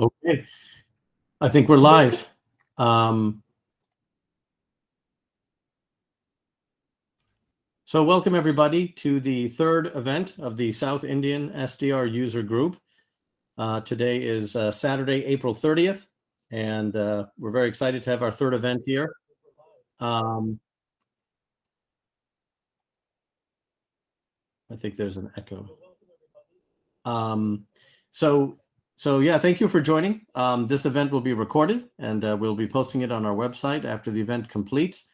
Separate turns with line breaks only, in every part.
Okay. I think we're live. Um, so welcome everybody to the third event of the South Indian SDR user group. Uh, today is uh, Saturday, April 30th, and uh, we're very excited to have our third event here. Um, I think there's an echo. Um, so so yeah, thank you for joining. Um, this event will be recorded and uh, we'll be posting it on our website after the event completes.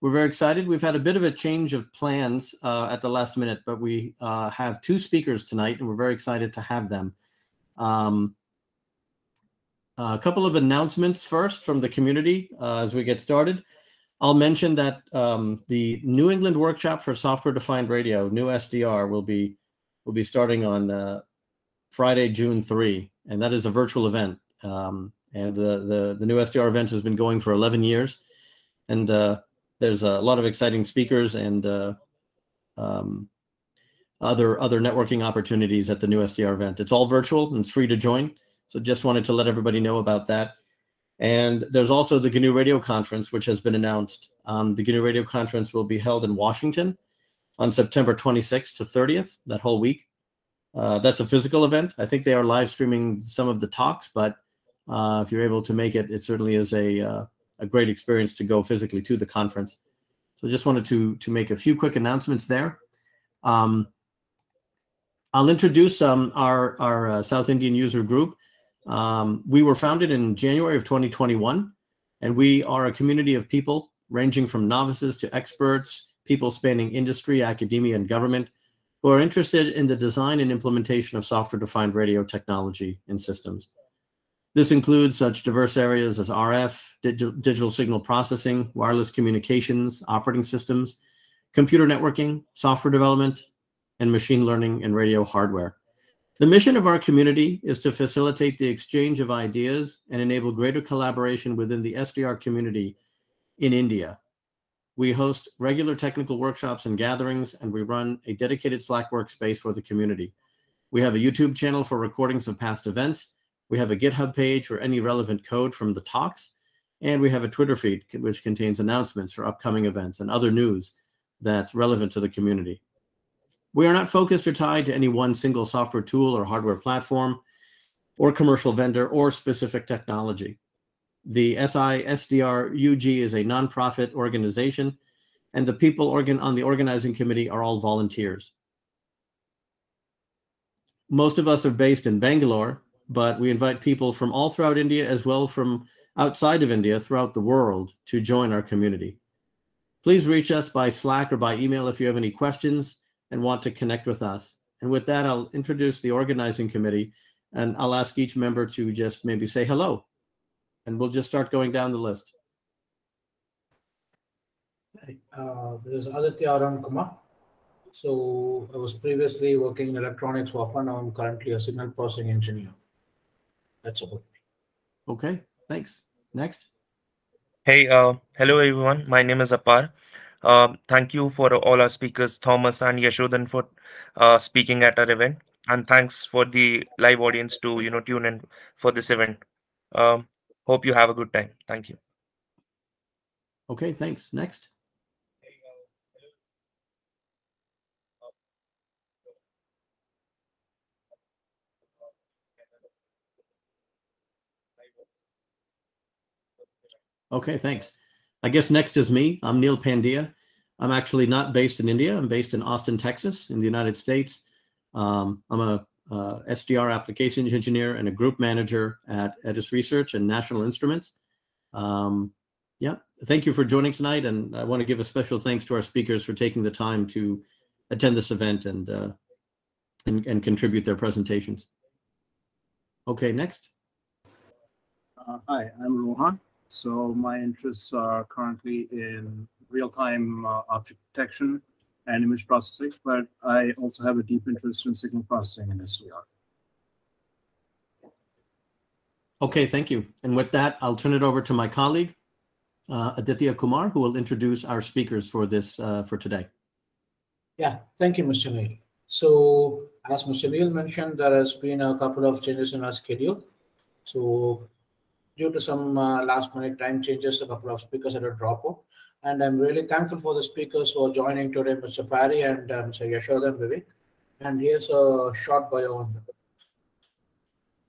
We're very excited. We've had a bit of a change of plans uh, at the last minute, but we uh, have two speakers tonight and we're very excited to have them. Um, a couple of announcements first from the community uh, as we get started. I'll mention that um, the New England Workshop for Software Defined Radio, NEWSDR, will be will be starting on uh, Friday, June 3 and that is a virtual event. Um, and the, the, the NEWSDR event has been going for 11 years, and uh, there's a lot of exciting speakers and uh, um, other other networking opportunities at the NEWSDR event. It's all virtual and it's free to join. So just wanted to let everybody know about that. And there's also the GNU Radio Conference, which has been announced. Um, the GNU Radio Conference will be held in Washington on September 26th to 30th, that whole week. Uh, that's a physical event. I think they are live streaming some of the talks, but uh, if you're able to make it, it certainly is a uh, a great experience to go physically to the conference. So I just wanted to to make a few quick announcements there. Um, I'll introduce um, our our uh, South Indian user group. Um, we were founded in January of 2021, and we are a community of people ranging from novices to experts, people spanning industry, academia, and government who are interested in the design and implementation of software-defined radio technology and systems. This includes such diverse areas as RF, digital, digital signal processing, wireless communications, operating systems, computer networking, software development, and machine learning and radio hardware. The mission of our community is to facilitate the exchange of ideas and enable greater collaboration within the SDR community in India we host regular technical workshops and gatherings, and we run a dedicated Slack workspace for the community. We have a YouTube channel for recordings of past events. We have a GitHub page for any relevant code from the talks. And we have a Twitter feed which contains announcements for upcoming events and other news that's relevant to the community. We are not focused or tied to any one single software tool or hardware platform or commercial vendor or specific technology. The SISDR UG is a nonprofit organization, and the people organ on the organizing committee are all volunteers. Most of us are based in Bangalore, but we invite people from all throughout India as well from outside of India throughout the world to join our community. Please reach us by Slack or by email if you have any questions and want to connect with us. And with that, I'll introduce the organizing committee and I'll ask each member to just maybe say hello and we'll just start going down the list.
Uh, there's Aditya Arun Kumar. So I was previously working in electronics for fun. Now I'm currently a signal processing engineer. That's about me.
Okay, thanks. Next.
Hey, uh, hello everyone. My name is Apar. Uh, thank you for all our speakers, Thomas and Yashodhan, for uh, speaking at our event, and thanks for the live audience to you know tune in for this event. Um, Hope you have a good time. Thank you.
Okay, thanks. Next. Okay, thanks. I guess next is me. I'm Neel Pandya. I'm actually not based in India. I'm based in Austin, Texas, in the United States. Um, I'm a uh, SDR applications engineer and a group manager at Ettus Research and National Instruments. Um, yeah, thank you for joining tonight. And I want to give a special thanks to our speakers for taking the time to attend this event and, uh, and, and contribute their presentations. Okay, next.
Uh, hi, I'm Rohan. So my interests are currently in real-time uh, object detection and image processing, but I also have a deep interest in signal processing and SDR.
Okay, thank you. And with that, I'll turn it over to my colleague, uh, Aditya Kumar, who will introduce our speakers for this uh, for today.
Yeah, thank you, Mr. Neel. So, as Mr. Neel mentioned, there has been a couple of changes in our schedule. So due to some uh, last minute time changes, a couple of speakers had a drop out. And I'm really thankful for the speakers who are joining today, Mr. Parry and uh, Mr. Yashodhan Vivek. And here's a short bio on them.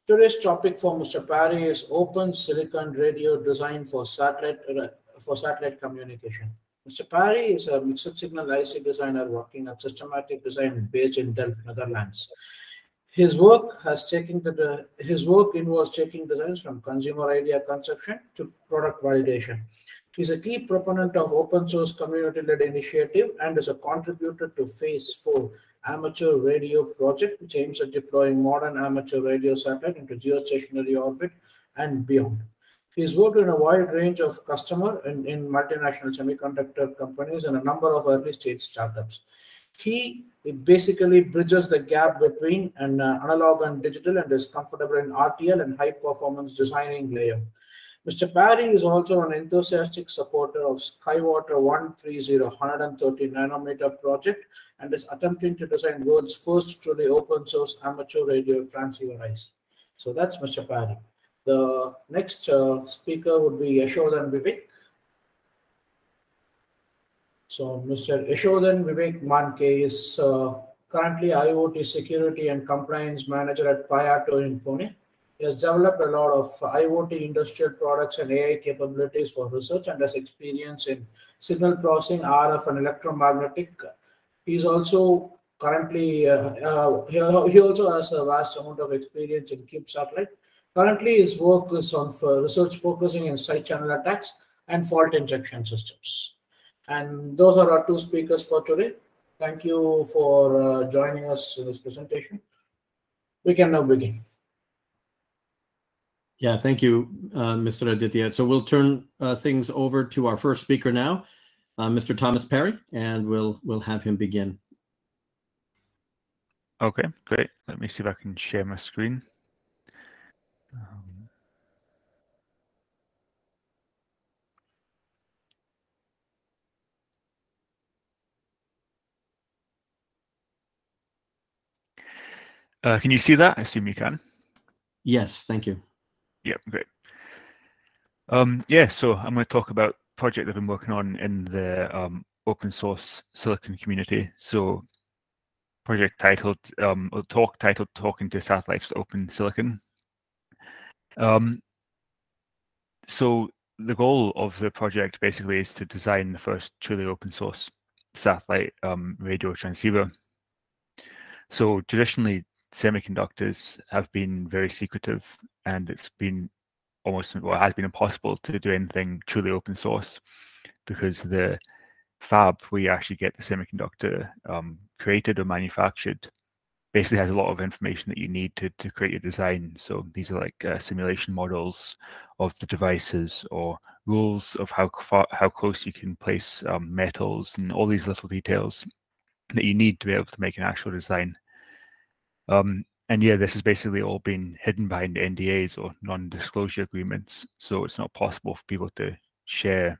Today's topic for Mr. Parry is open silicon radio design for satellite uh, for satellite communication. Mr. Parry is a mixed signal IC designer working at Systematic Design based in Delft, Netherlands. His work has taken the his work involves taking designs from consumer idea conception to product validation. He's a key proponent of open source community-led initiative and is a contributor to Phase 4 amateur radio project, which aims at deploying modern amateur radio satellite into geostationary orbit and beyond. He's worked in a wide range of customer in, in multinational semiconductor companies and a number of early stage startups. He basically bridges the gap between an uh, analog and digital and is comfortable in RTL and high performance designing layer. Mr. Parry is also an enthusiastic supporter of Skywater 130 130 nanometer project and is attempting to design world's first truly open source amateur radio transceiver IC. So that's Mr. Parry. The next uh, speaker would be Yashodhan Vivek. So Mr. Yashodhan Vivek Manke is uh, currently IoT security and compliance manager at Payatu in Pune. He has developed a lot of IoT industrial products and AI capabilities for research and has experience in signal processing, RF, and electromagnetic. He's also currently, uh, uh, he, he also has a vast amount of experience in Cube satellite. Currently, his work is on research focusing in side channel attacks and fault injection systems. And those are our two speakers for today. Thank you for uh, joining us in this presentation. We can now begin.
Yeah, thank you, uh, Mr. Aditya. So we'll turn uh, things over to our first speaker now, uh, Mr. Thomas Parry, and we'll we'll have him begin.
Okay, great. Let me see if I can share my screen. Um, uh, can you see that? I assume you can.
Yes, thank you.
Yeah, great. Um, yeah, so I'm going to talk about project I've been working on in the um, open source silicon community. So project titled, um, talk titled Talking to Satellites with Open Silicon. Um, so the goal of the project basically is to design the first truly open source satellite um, radio transceiver. So traditionally, semiconductors have been very secretive and it's been almost well, has been impossible to do anything truly open source because the fab where you actually get the semiconductor um, created or manufactured basically has a lot of information that you need to, to create your design. So these are like uh, simulation models of the devices or rules of how far, how close you can place um, metals and all these little details that you need to be able to make an actual design. Um, and yeah, this has basically all been hidden behind NDAs or non-disclosure agreements. So it's not possible for people to share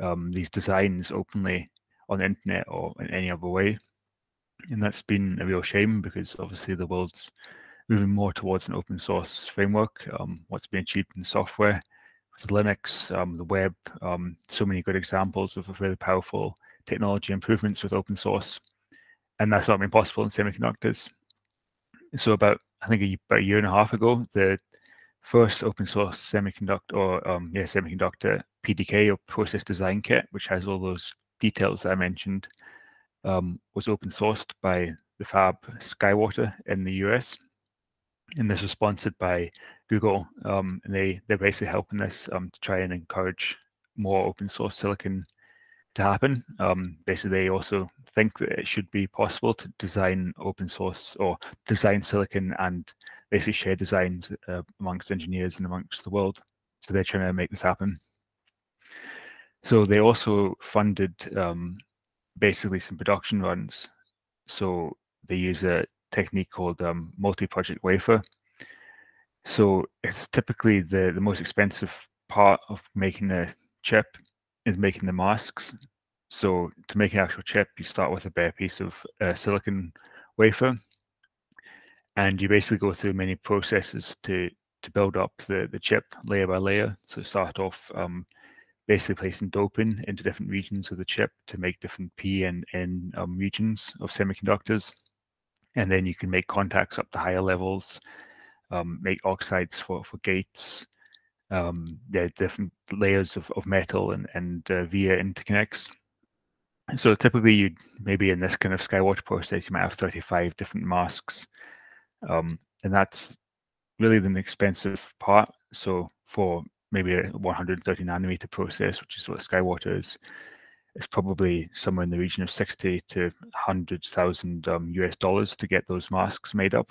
um, these designs openly on the internet or in any other way. And that's been a real shame because obviously the world's moving more towards an open source framework. Um, what's been achieved in software with Linux, um, the web, um, so many good examples of really powerful technology improvements with open source. And that's not been possible in semiconductors. So about, I think a, about a year and a half ago, the first open source semiconductor or um, yeah, semiconductor PDK or process design kit, which has all those details that I mentioned, um, was open sourced by the fab Skywater in the US. And this was sponsored by Google. Um, and they, they're basically helping us um, to try and encourage more open source silicon to happen. Um, basically, they also think that it should be possible to design open source or design silicon and basically share designs uh, amongst engineers and amongst the world. So they're trying to make this happen. So they also funded um, basically some production runs. So they use a technique called um, multi-project wafer. So it's typically the, the most expensive part of making a chip is making the masks. So to make an actual chip, you start with a bare piece of uh, silicon wafer, and you basically go through many processes to to build up the, the chip layer by layer. So start off um, basically placing doping into different regions of the chip to make different P and N um, regions of semiconductors. And then you can make contacts up to higher levels, um, make oxides for, for gates, um, different layers of, of metal and, and uh, via interconnects. So typically you'd maybe in this kind of Skywater process, you might have 35 different masks. Um, and that's really the expensive part. So for maybe a 130 nanometer process, which is what Skywater is, it's probably somewhere in the region of 60 to 100,000 um, US dollars to get those masks made up,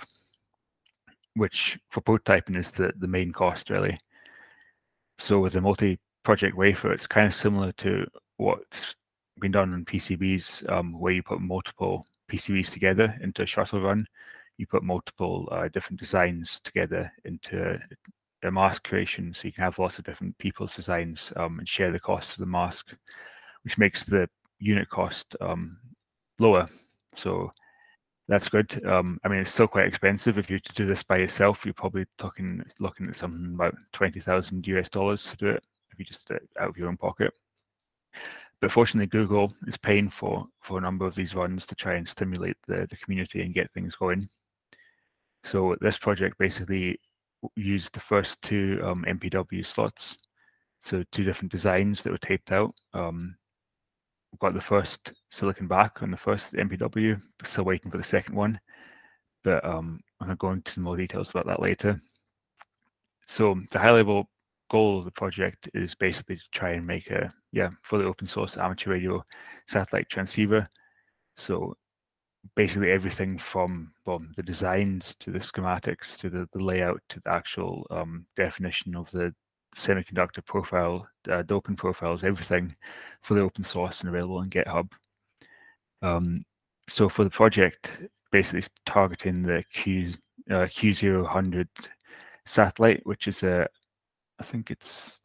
which for prototyping is the, the main cost really. So with a multi-project wafer, it's kind of similar to what's been done on PCBs, um, where you put multiple PCBs together into a shuttle run. You put multiple uh, different designs together into a mask creation, so you can have lots of different people's designs um, and share the cost of the mask, which makes the unit cost um, lower. So that's good. Um, I mean, it's still quite expensive. If you to do this by yourself, you're probably talking looking at something about twenty thousand US dollars to do it if you just out of your own pocket. But fortunately, Google is paying for for a number of these runs to try and stimulate the the community and get things going. So this project basically used the first two um, MPW slots, so two different designs that were taped out. Um, got the first silicon back on the first MPW, still waiting for the second one, but um, I'm going to go into more details about that later. So the high level goal of the project is basically to try and make a yeah fully open source amateur radio satellite transceiver. So basically everything from well, the designs to the schematics to the, the layout to the actual um, definition of the semiconductor profile, uh, doping profiles, everything fully open source and available on GitHub. Um, so for the project, basically targeting the Q uh, QO-100 satellite, which is a, I think it's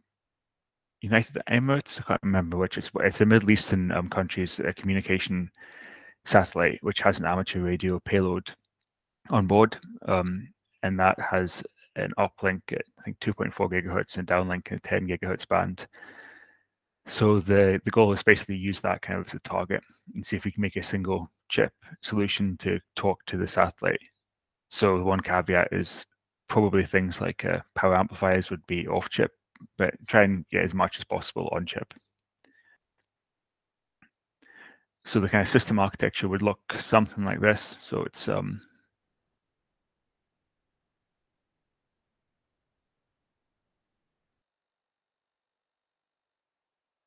United Emirates. I can't remember which. It's it's a Middle Eastern um, country's uh, communication satellite, which has an amateur radio payload on board, um, and that has an uplink at I think 2.4 gigahertz and downlink at 10 gigahertz band. So the the goal is basically use that kind of as a target and see if we can make a single chip solution to talk to the satellite. So the one caveat is probably things like uh, power amplifiers would be off chip, but try and get as much as possible on chip. So the kind of system architecture would look something like this. So it's um,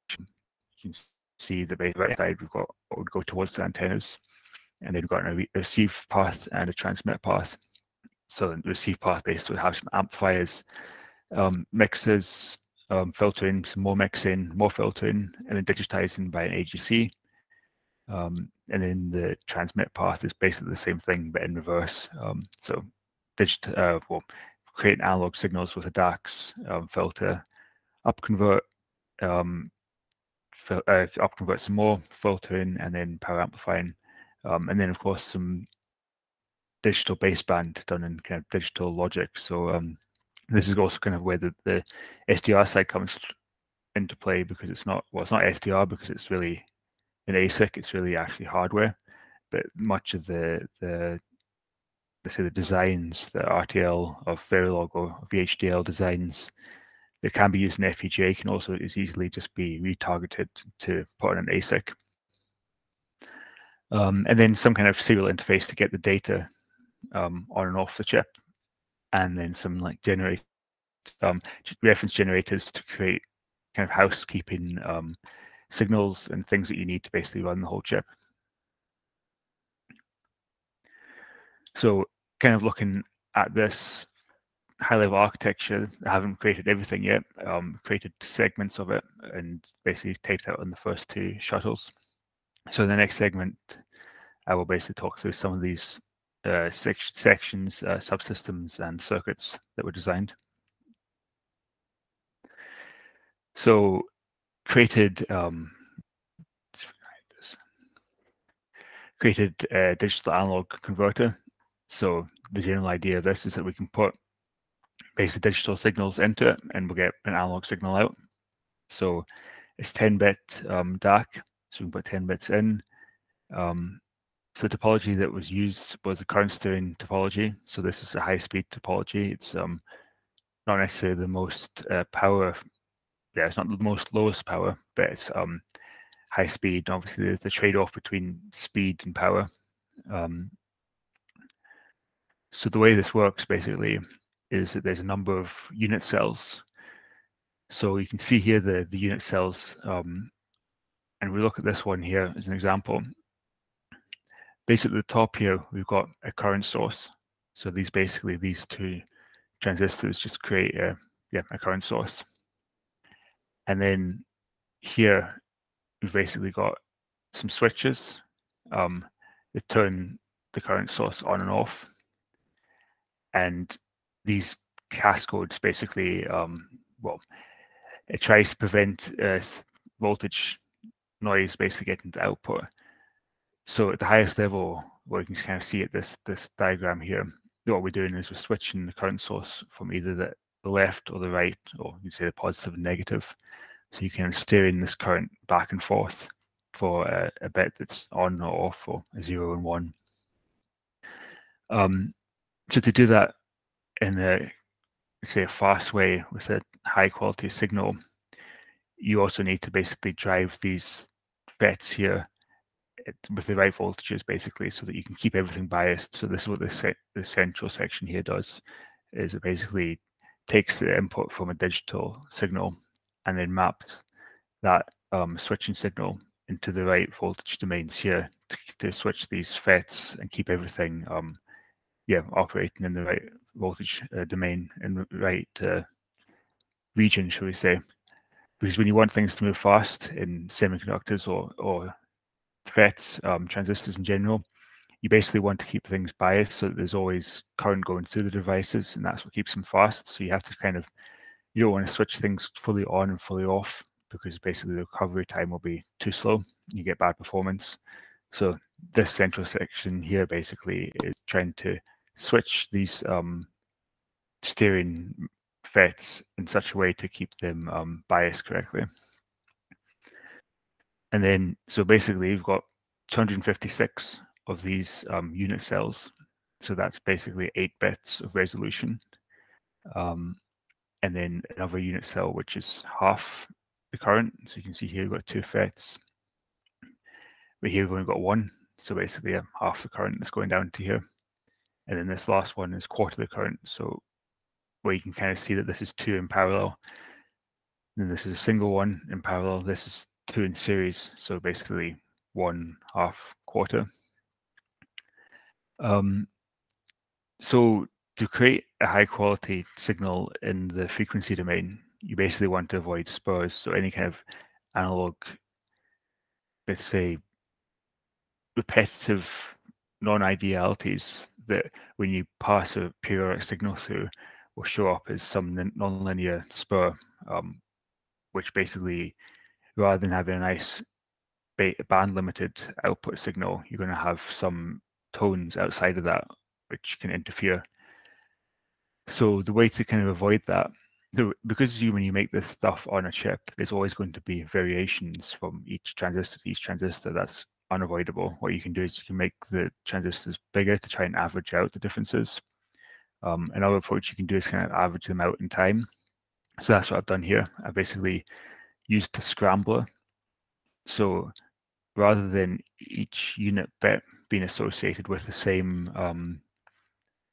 you can see the right side, we've got what would go towards the antennas, and then we've got a receive path and a transmit path. So the receive path basically have some amplifiers, um, mixes, um, filtering, some more mixing, more filtering, and then digitizing by an AGC. Um, and then the transmit path is basically the same thing, but in reverse. Um, so digit, uh, well, create analog signals with a DACs um, filter, upconvert, um, uh, upconvert some more, filtering, and then power amplifying. Um, and then, of course, some digital baseband done in kind of digital logic. So um, this is also kind of where the, the SDR side comes into play because it's not, well, it's not SDR because it's really an ASIC, it's really actually hardware. But much of the, the let's say the designs, the RTL of Verilog or VHDL designs that can be used in FPGA can also as easily just be retargeted to put on an ASIC. Um, and then some kind of serial interface to get the data um, on and off the chip, and then some like generate um, reference generators to create kind of housekeeping um, signals and things that you need to basically run the whole chip. So kind of looking at this high level architecture. I haven't created everything yet. Um, created segments of it and basically taped out on the first two shuttles. So in the next segment, I will basically talk through some of these uh, sec sections, uh, subsystems, and circuits that were designed. So created um, created a digital analog converter. So the general idea of this is that we can put basic digital signals into it, and we'll get an analog signal out. So it's 10 bit um, DAC, so we can put 10 bits in. Um, so the topology that was used was a current steering topology. So this is a high speed topology. It's um, not necessarily the most uh, power. Yeah, it's not the most lowest power, but it's um, high speed. Obviously, there's a trade-off between speed and power. Um, so the way this works basically is that there's a number of unit cells. So you can see here the, the unit cells, um, and we look at this one here as an example. Basically, at the top here, we've got a current source. So these basically, these two transistors just create a, yeah, a current source. And then here, we've basically got some switches um, that turn the current source on and off. And these cascodes basically, um, well, it tries to prevent uh, voltage noise basically getting to output. So at the highest level, what you can kind of see at this this diagram here, what we're doing is we're switching the current source from either the, left or the right, or you can say the positive and negative. So you can steer in this current back and forth for a, a bit that's on or off, or a zero and one. Um, so to do that in a say a fast way with a high quality signal, you also need to basically drive these FETs here with the right voltages basically so that you can keep everything biased. So this is what this the central section here does is it basically takes the input from a digital signal and then maps that um, switching signal into the right voltage domains here to, to switch these FETs and keep everything um, yeah operating in the right voltage uh, domain in the right uh, region, shall we say? Because when you want things to move fast in semiconductors or or FETs, um, transistors in general, you basically want to keep things biased so that there's always current going through the devices, and that's what keeps them fast. So you have to kind of you don't want to switch things fully on and fully off because basically the recovery time will be too slow. You get bad performance. So this central section here basically is trying to switch these um, steering FETs in such a way to keep them um, biased correctly. And then, so basically, you've got 256 of these um, unit cells. So that's basically eight bits of resolution. Um, and then another unit cell, which is half the current. So you can see here we've got two FETs. But here we've only got one. So basically, half the current that's going down to here. And then this last one is quarter the current. So where you can kind of see that this is two in parallel. And this is a single one in parallel. This is two in series. So basically one half quarter. Um, so to create a high quality signal in the frequency domain, you basically want to avoid spurs. So any kind of analog, let's say, repetitive non-idealities that when you pass a periodic signal through will show up as some nonlinear spur, um, which basically, rather than having a nice band limited output signal, you're going to have some tones outside of that which can interfere. So the way to kind of avoid that, because you when you make this stuff on a chip, there's always going to be variations from each transistor to each transistor. That's unavoidable. What you can do is you can make the transistors bigger to try and average out the differences. Um, another approach you can do is kind of average them out in time. So that's what I've done here. I basically used the scrambler. So rather than each unit bit being associated with the same, um,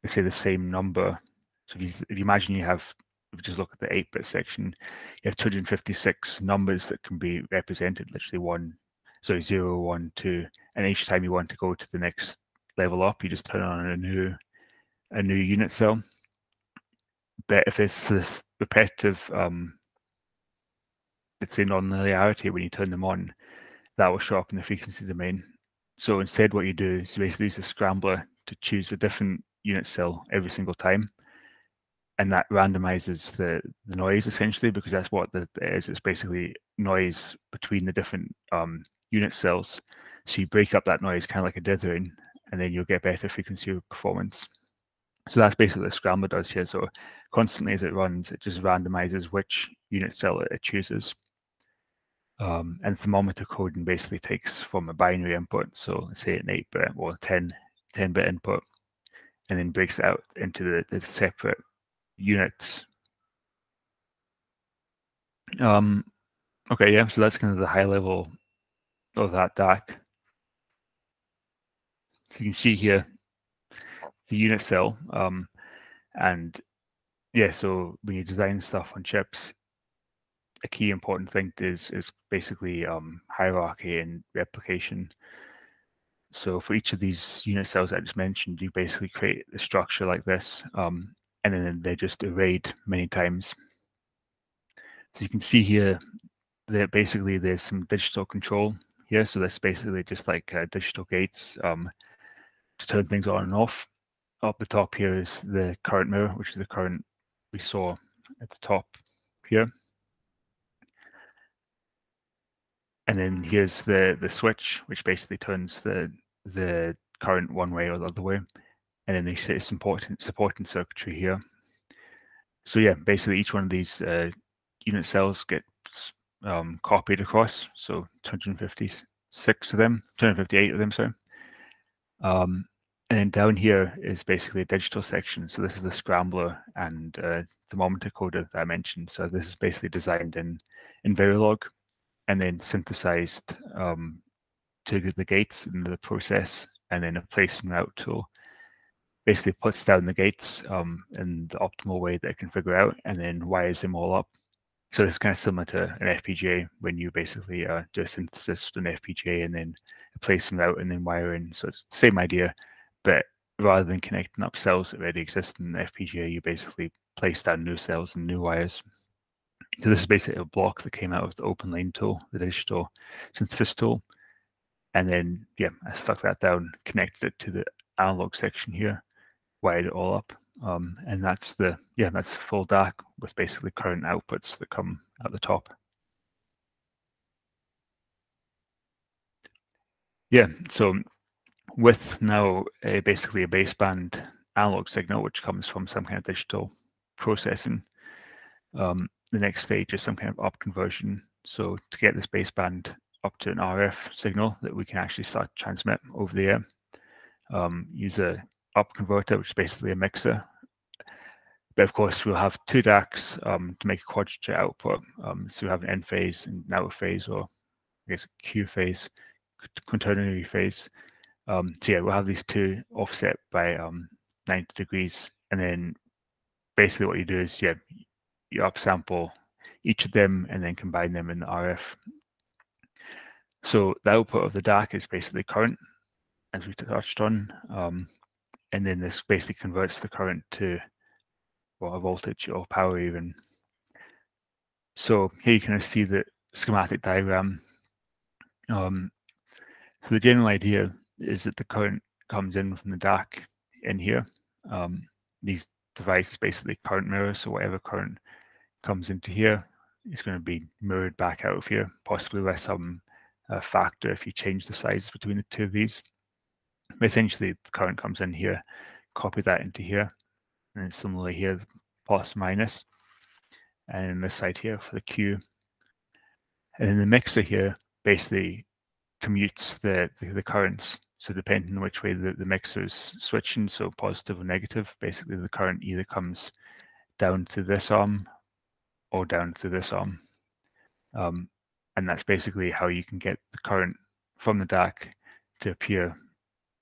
let's say the same number. So if you, if you imagine you have, if you just look at the 8-bit section, you have 256 numbers that can be represented, literally one, so zero, one, two, and each time you want to go to the next level up, you just turn on a new a new unit cell. But if it's this repetitive, um, let's say non-linearity when you turn them on, that will show up in the frequency domain. So instead, what you do is you basically use a scrambler to choose a different unit cell every single time. And that randomizes the, the noise essentially because that's what the, it is. It's basically noise between the different um, unit cells. So you break up that noise kind of like a dithering, and then you'll get better frequency performance. So that's basically what Scrambler does here. So constantly as it runs, it just randomizes which unit cell it chooses. Um, and thermometer coding basically takes from a binary input, so let's say an 8-bit or 10, 10-bit input, and then breaks it out into the, the separate units. Um, okay, yeah, so that's kind of the high level of that DAC. So you can see here the unit cell, um, and yeah, so when you design stuff on chips, a key important thing is is basically um, hierarchy and replication. So for each of these unit cells I just mentioned, you basically create a structure like this, um, and then they're just arrayed many times. So you can see here that basically there's some digital control here. So that's basically just like uh, digital gates um, to turn things on and off. Up the top here is the current mirror, which is the current we saw at the top here. and then here's the the switch, which basically turns the the current one way or the other way, and then they say it's important supporting circuitry here. So yeah, basically each one of these uh, unit cells gets um, copied across. So 256 of them, 258 of them, sorry. Um, and then down here is basically a digital section. So this is the scrambler and uh, thermometer coder that I mentioned. So this is basically designed in in Verilog and then synthesized um, to the gates in the process, and then a place and route tool basically puts down the gates um, in the optimal way that it can figure out, and then wires them all up. So it's kind of similar to an FPGA when you basically uh, do a synthesis with an FPGA and then place and route and then wire in. So it's the same idea, but rather than connecting up cells that already exist in the FPGA, you basically place down new cells and new wires. So this is basically a block that came out of the OpenLane tool, the digital synthesis tool. And then, yeah, I stuck that down, connected it to the analog section here, wired it all up. Um, and that's the, yeah, that's full DAC with basically current outputs that come at the top. Yeah, so with now a, basically a baseband analog signal, which comes from some kind of digital processing, um, the next stage is some kind of up conversion. So to get this baseband up to an RF signal that we can actually start to transmit over the air, um, use a up converter, which is basically a mixer. But of course, we'll have two DACs um, to make a quadrature output. Um, so we have an N phase and an out phase, or I guess a Q phase, quaternary phase. Um, so yeah, we'll have these two offset by um, 90 degrees. And then basically what you do is, yeah, you upsample each of them and then combine them in the RF. So the output of the DAC is basically current, as we touched on, um, and then this basically converts the current to well, a voltage or power even. So here you can see the schematic diagram. Um, so the general idea is that the current comes in from the DAC in here. Um, these devices basically current mirrors, so whatever current comes into here is going to be mirrored back out of here, possibly with some uh, factor if you change the sizes between the two of these. Essentially, the current comes in here, copy that into here, and similarly here, plus minus, and this side here for the Q. And then the mixer here basically commutes the, the, the currents. So depending on which way the, the mixer is switching, so positive or negative, basically the current either comes down to this arm or down to this arm. Um, and that's basically how you can get the current from the DAC to appear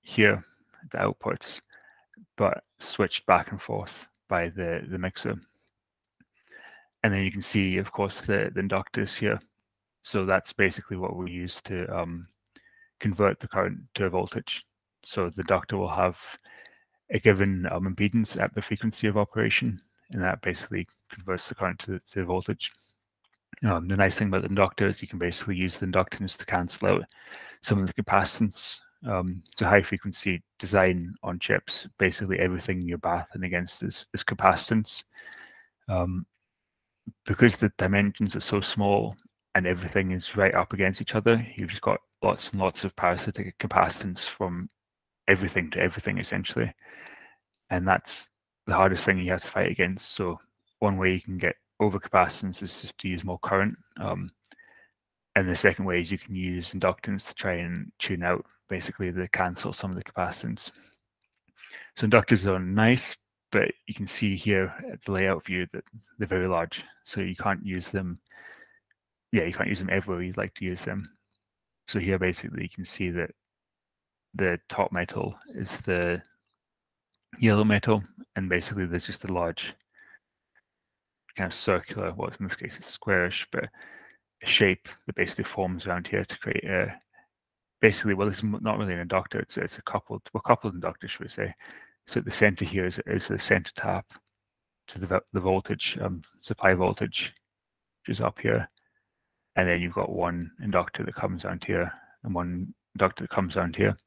here, the outputs, but switched back and forth by the, the mixer. And then you can see, of course, the, the inductors here. So that's basically what we use to um, convert the current to a voltage. So the inductor will have a given um, impedance at the frequency of operation, and that basically converts the current to, to voltage. Um, the nice thing about the inductor is you can basically use the inductance to cancel out some of the capacitance. Um, to high frequency design on chips, basically everything you're bathing against is, is capacitance. Um, because the dimensions are so small and everything is right up against each other, you've just got lots and lots of parasitic capacitance from everything to everything essentially. And that's the hardest thing you have to fight against. So one way you can get overcapacitance is just to use more current. Um, and the second way is you can use inductance to try and tune out basically the cancel some of the capacitance. So inductors are nice, but you can see here at the layout view that they're very large. So you can't use them. Yeah, you can't use them everywhere you'd like to use them. So here basically you can see that the top metal is the yellow metal, and basically there's just a large kind of circular, well, in this case it's squarish, but shape that basically forms around here to create a basically, well, it's not really an inductor, it's, it's a coupled, well, coupled inductor, should we say. So the center here is, is the center tap to the, the voltage, um, supply voltage, which is up here. And then you've got one inductor that comes down here and one inductor that comes down here.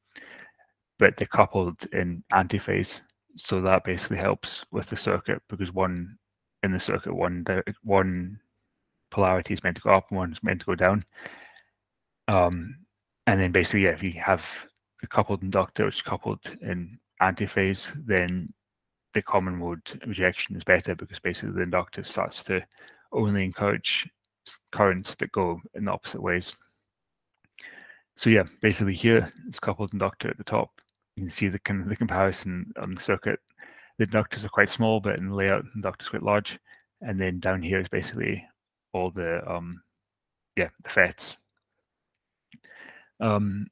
But they're coupled in antiphase. So that basically helps with the circuit because one in the circuit, one one polarity is meant to go up, and one's meant to go down. Um, and then basically, yeah, if you have the coupled inductor which is coupled in antiphase, then the common mode rejection is better because basically the inductor starts to only encourage currents that go in the opposite ways. So yeah, basically here it's coupled inductor at the top. You can see the the comparison on the circuit. The inductors are quite small, but in layout, the inductors quite large. And then down here is basically all the um, yeah the FETs. Um,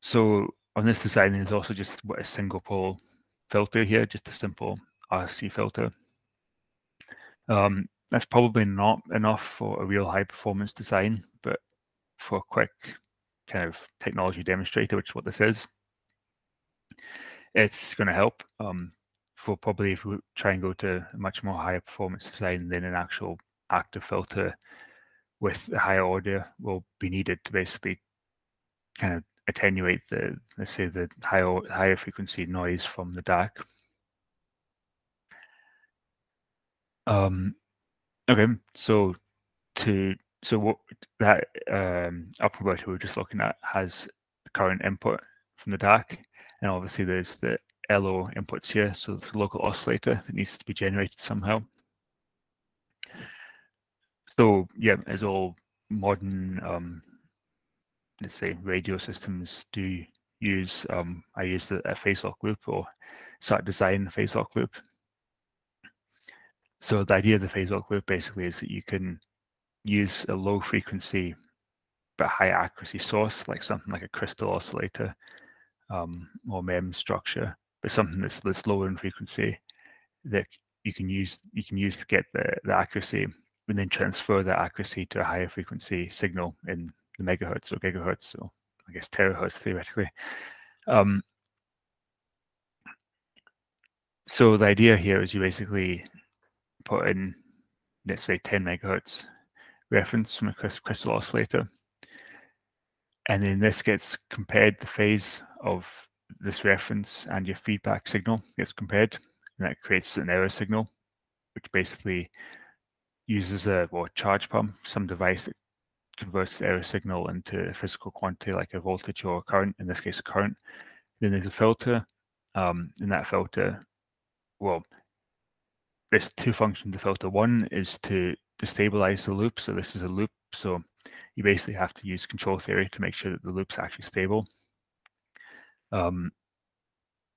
so on this design, there's also just a single pole filter here, just a simple RC filter. Um, that's probably not enough for a real high performance design, but for a quick kind of technology demonstrator, which is what this is, it's going to help um, for probably if we try and go to a much more higher performance design than an actual active filter with a higher order will be needed to basically kind of attenuate the let's say the higher higher frequency noise from the DAC. Um, okay, so to so what that um, up converter we are just looking at has the current input from the DAC, and obviously there's the LO inputs here, so the local oscillator that needs to be generated somehow. So yeah, as all modern um, let's say radio systems do use um, I use the, a phase lock loop or start design phase lock loop. So the idea of the phase lock loop basically is that you can use a low frequency but high accuracy source, like something like a crystal oscillator um, or MEM structure, but something that's, that's lower in frequency that you can use you can use to get the, the accuracy and then transfer that accuracy to a higher frequency signal in the megahertz or gigahertz or I guess terahertz theoretically. Um, so the idea here is you basically put in, let's say 10 megahertz reference from a crystal oscillator. And then this gets compared, the phase of this reference and your feedback signal gets compared, and that creates an error signal, which basically uses a well, charge pump, some device that converts the error signal into a physical quantity like a voltage or a current, in this case a current. Then there's a filter. Um, in that filter, well, there's two functions of the filter. One is to destabilize the loop. So this is a loop. So you basically have to use control theory to make sure that the loop's actually stable. Um,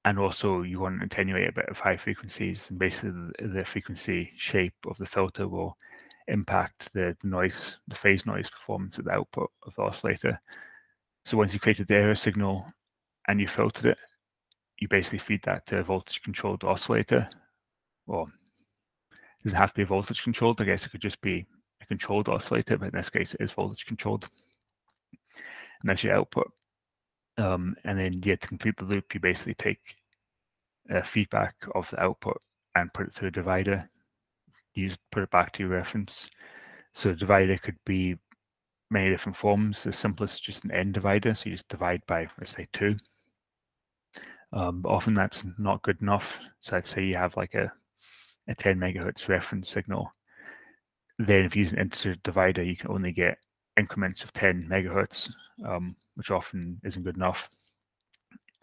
and also you want to attenuate a bit of high frequencies and basically the, frequency shape of the filter will impact the, noise, the phase noise performance of the output of the oscillator. So once you created the error signal and you filtered it, you basically feed that to a voltage controlled oscillator. Well, it doesn't have to be voltage controlled. I guess it could just be a controlled oscillator, but in this case it is voltage controlled. And that's your output. Um, and then yeah, to complete the loop, you basically take a feedback of the output and put it through a divider you put it back to your reference. So a divider could be many different forms. The simplest is just an n divider. So you just divide by, let's say, two. Um, often that's not good enough. So I'd say you have like a, a 10 megahertz reference signal. Then if you use an integer divider, you can only get increments of 10 megahertz, um, which often isn't good enough.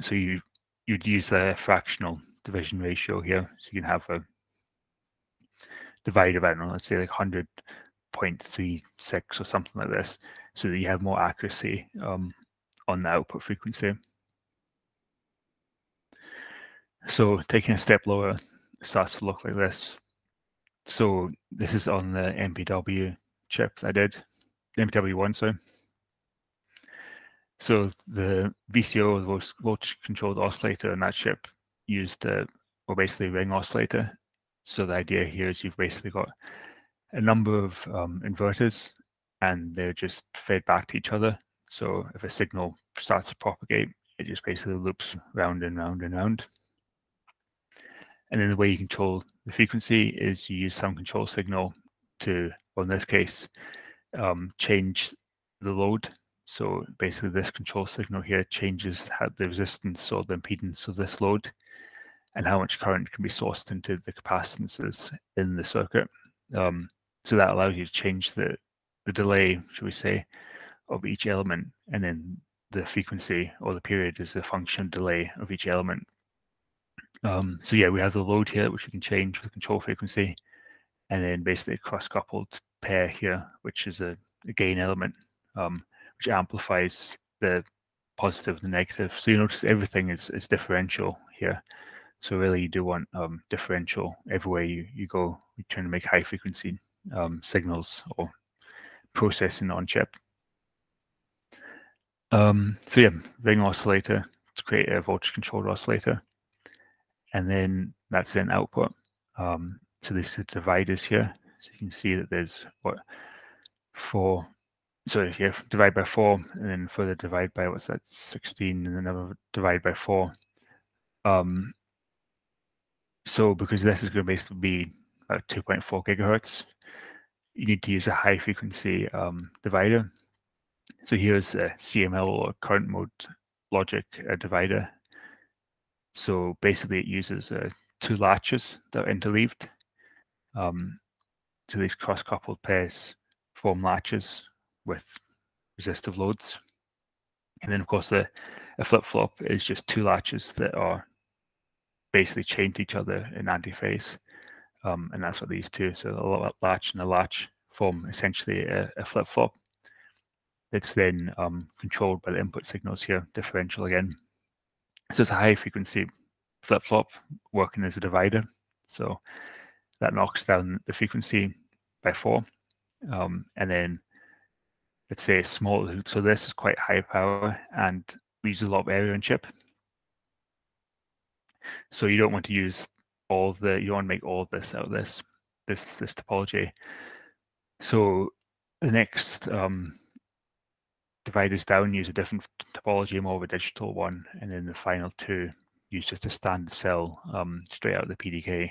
So you you'd use a fractional division ratio here. So you can have a divide of, I don't know, let's say like 100.36 or something like this, so that you have more accuracy um, on the output frequency. So taking a step lower, starts to look like this. So this is on the MPW chip I did, MPW1, sorry. So the VCO, the voltage controlled oscillator in that chip used a, or basically ring oscillator. So the idea here is you've basically got a number of um, inverters and they're just fed back to each other. So if a signal starts to propagate, it just basically loops round and round and round. And then the way you control the frequency is you use some control signal to, well, in this case, um, change the load. So basically this control signal here changes the resistance or the impedance of this load and how much current can be sourced into the capacitances in the circuit. Um, so that allows you to change the, the delay, should we say, of each element, and then the frequency or the period is a function delay of each element. Um, so yeah, we have the load here, which we can change with the control frequency, and then basically cross-coupled pair here, which is a, a gain element, um, which amplifies the positive and the negative. So you notice everything is, is differential here. So really you do want um, differential everywhere you, you go. You're trying to make high frequency um, signals or processing on chip. Um, so yeah, ring oscillator to create a voltage controlled oscillator. And then that's then output. Um, so this is the dividers here. So you can see that there's what four, so if you divide by four and then further divide by what's that, 16 and then another divide by four. Um, so because this is going to basically be 2.4 gigahertz, you need to use a high frequency um, divider. So here's a CML or current mode logic uh, divider. So basically it uses uh, two latches that are interleaved. Um, so these cross-coupled pairs form latches with resistive loads. And then of course the a flip-flop is just two latches that are basically chained to each other in antiphase. Um, and that's what these two, so a latch and a latch form essentially a, a flip-flop. It's then um, controlled by the input signals here, differential again. So it's a high frequency flip-flop working as a divider. So that knocks down the frequency by four. Um, and then let's say small, so this is quite high power and we use a lot of area on chip. So you don't want to use all of the, you don't want to make all of this out of this, this, this topology. So the next um, dividers down use a different topology, more of a digital one, and then the final two use just a standard cell um, straight out of the PDK,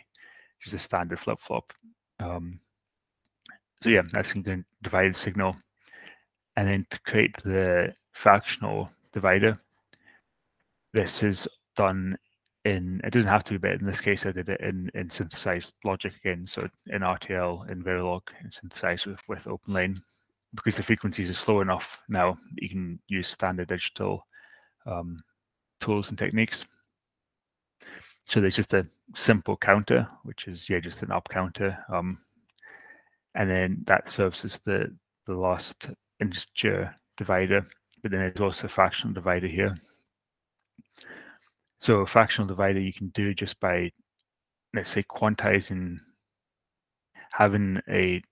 just a standard flip-flop. Um, so yeah, that's going to divide the signal. And then to create the fractional divider, this is done in it doesn't have to be but in this case I did it in in synthesized logic again so in RTL in Verilog and synthesized with, with OpenLane because the frequencies are slow enough now you can use standard digital um, tools and techniques so there's just a simple counter which is yeah just an up counter um, and then that serves as the the last integer divider but then there's also a fractional divider here so a fractional divider you can do just by, let's say, quantizing, having a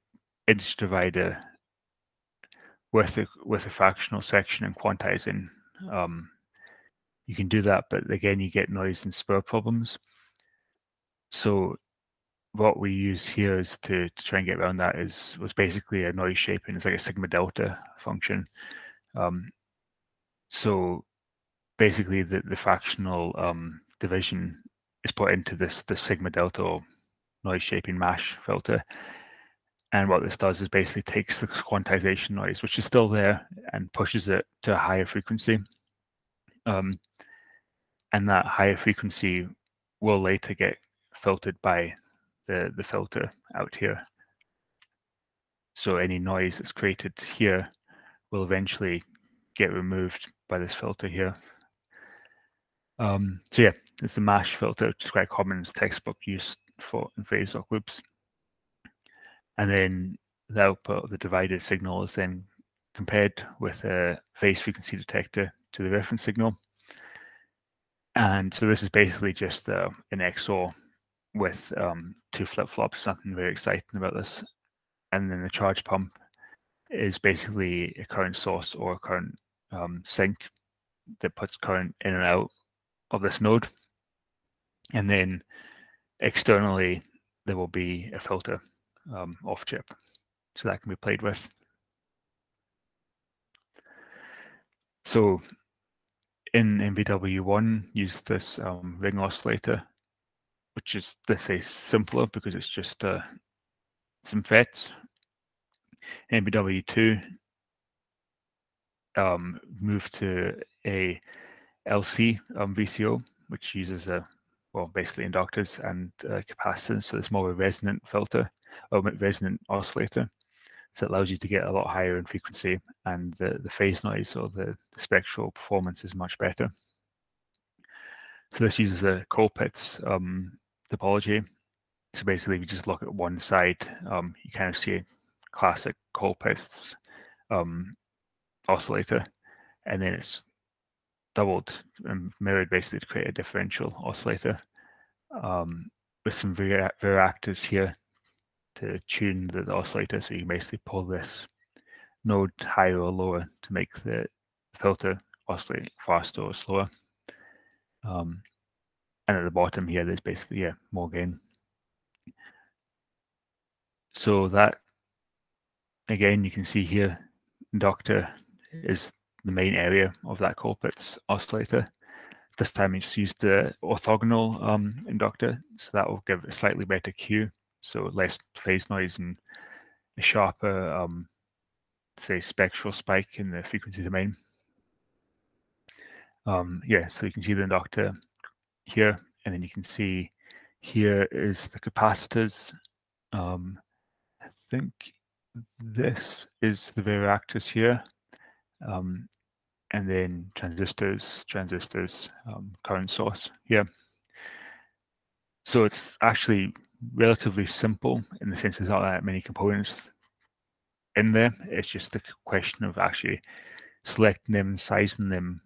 integer divider with a with a fractional section and quantizing. Um, you can do that, but again, you get noise and spur problems. So what we use here is to, to try and get around that is was basically a noise shaping. It's like a sigma delta function. Um, so basically the, the fractional um, division is put into this the sigma delta noise shaping MASH filter. And what this does is basically takes the quantization noise, which is still there, and pushes it to a higher frequency. Um, and that higher frequency will later get filtered by the, the filter out here. So any noise that's created here will eventually get removed by this filter here. Um, so yeah, it's a MASH filter, which is quite common as textbook use for in phase lock loops. And then the output of the divided signal is then compared with a phase frequency detector to the reference signal. And so this is basically just uh, an XOR with um, two flip-flops, nothing very exciting about this. And then the charge pump is basically a current source or a current um, sink that puts current in and out of this node. And then externally, there will be a filter um, off chip. So that can be played with. So in MPW1, use this um, ring oscillator, which is, let's say, simpler because it's just uh, some FETs. MPW2 um, move to a LC um, VCO, which uses a well, basically inductors and uh. So it's more of a resonant filter or resonant oscillator. So it allows you to get a lot higher in frequency and the, the phase noise or the, the spectral performance is much better. So this uses a Colpitts um, topology. So basically, if you just look at one side, um, you kind of see a classic Colpitts um, oscillator, and then it's doubled and mirrored basically to create a differential oscillator um, with some varactors here to tune the, the, oscillator. So you can basically pull this node higher or lower to make the filter oscillate faster or slower. Um, and at the bottom here, there's basically yeah more gain. So that again, you can see here, inductor is the main area of that Colpitts oscillator. This time it's used the orthogonal um, inductor, so that will give a slightly better Q, so less phase noise and a sharper, um, say, spectral spike in the frequency domain. Um, yeah, so you can see the inductor here, and then you can see here is the capacitors. Um, I think this is the varactors here. Um, and then transistors, transistors, um, current source here. So it's actually relatively simple in the sense there's not that many components in there. It's just a question of actually selecting them, sizing them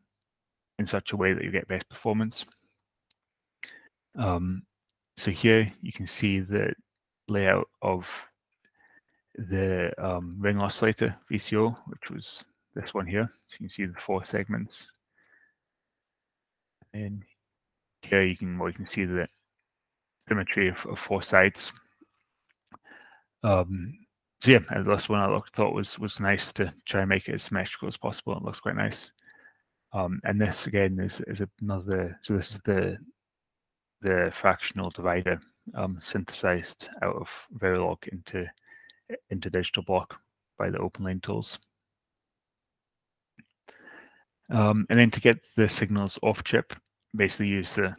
in such a way that you get best performance. Um, so here you can see the layout of the um, ring oscillator VCO, which was this one here. So you can see the four segments. And here you can well, you can see the symmetry of, of four sides. Um, so yeah, this one I looked, thought was was nice to try and make it as symmetrical as possible. It looks quite nice. Um, and this again is is another. So this is the the fractional divider um, synthesized out of Verilog into into digital block by the OpenLane tools. Um, and then to get the signals off chip, basically use the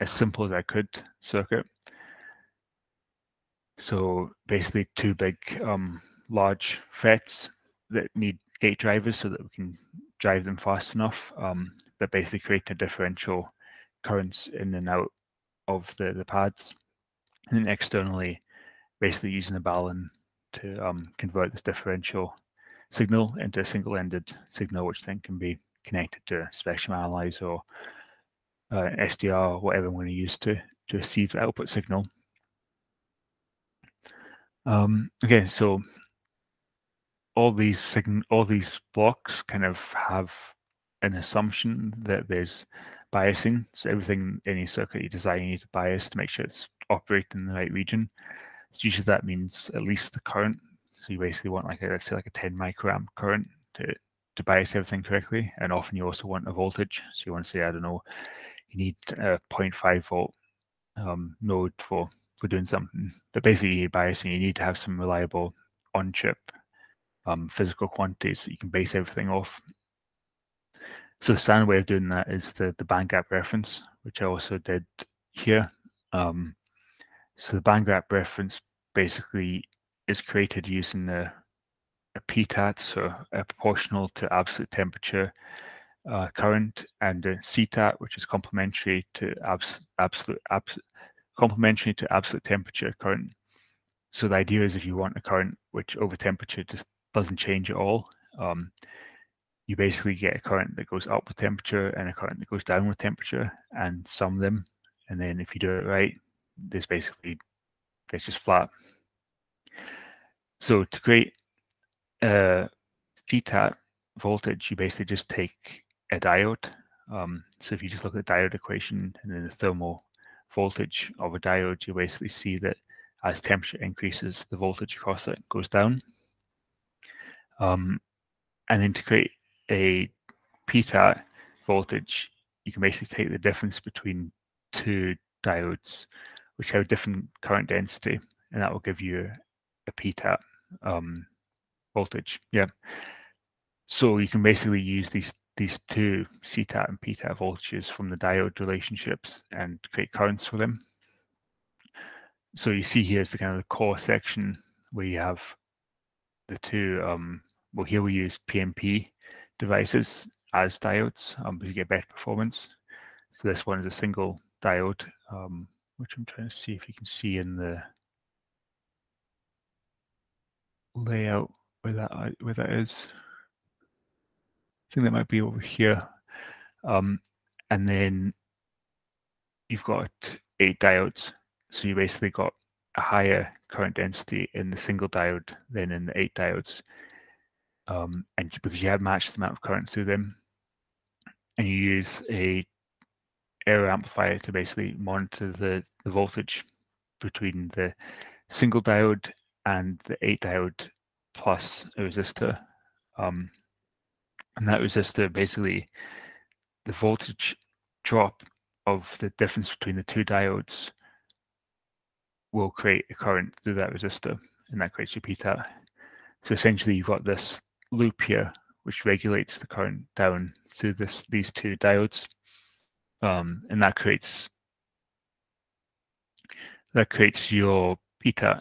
as simple as I could circuit. So basically two big um, large FETs that need eight drivers so that we can drive them fast enough, um, but basically create a differential currents in and out of the, the pads. And then externally, basically using a balun to um, convert this differential signal into a single-ended signal, which then can be connected to a spectrum analyzer or uh, SDR or whatever I'm going to use to, to receive the output signal. Um, okay, so all these sign all these blocks kind of have an assumption that there's biasing. So everything any circuit you design, you need to bias to make sure it's operating in the right region. So usually that means at least the current. So you basically want like a, let's say like a 10 microamp current to to bias everything correctly. And often you also want a voltage. So you want to say, I don't know, you need a 0.5 volt um, node for, for doing something. But basically, you need biasing. You need to have some reliable on-chip um, physical quantities that you can base everything off. So the standard way of doing that is the, the band gap reference, which I also did here. Um, so the band gap reference basically is created using the a PTAT, so a proportional to absolute temperature uh, current and CTAT, which is complementary to abs absolute abs complementary to absolute temperature current. So the idea is if you want a current which over temperature just doesn't change at all, um, you basically get a current that goes up with temperature and a current that goes down with temperature and sum them. And then if you do it right, this basically it's just flat. So to create a CTAT voltage, you basically just take a diode. Um, so if you just look at the diode equation and then the thermal voltage of a diode, you basically see that as temperature increases, the voltage across it goes down. Um, and then to create a PTAT voltage, you can basically take the difference between two diodes, which have different current density, and that will give you a PTAT um, voltage. Yeah. So you can basically use these these two CTAT and PTAT voltages from the diode relationships and create currents for them. So you see here is the kind of the core section where you have the two, um, well here we use PNP devices as diodes um, you get better performance. So this one is a single diode, um, which I'm trying to see if you can see in the layout where that where that is. I think that might be over here. Um, and then you've got eight diodes. So you basically got a higher current density in the single diode than in the eight diodes. Um, and because you have matched the amount of current through them, and you use a error amplifier to basically monitor the, the voltage between the single diode and the eight diode plus a resistor. Um, and that was resistor basically the voltage drop of the difference between the two diodes will create a current through that resistor and that creates your PTAT. So essentially you've got this loop here which regulates the current down through this these two diodes. Um, and that creates that creates your PTAT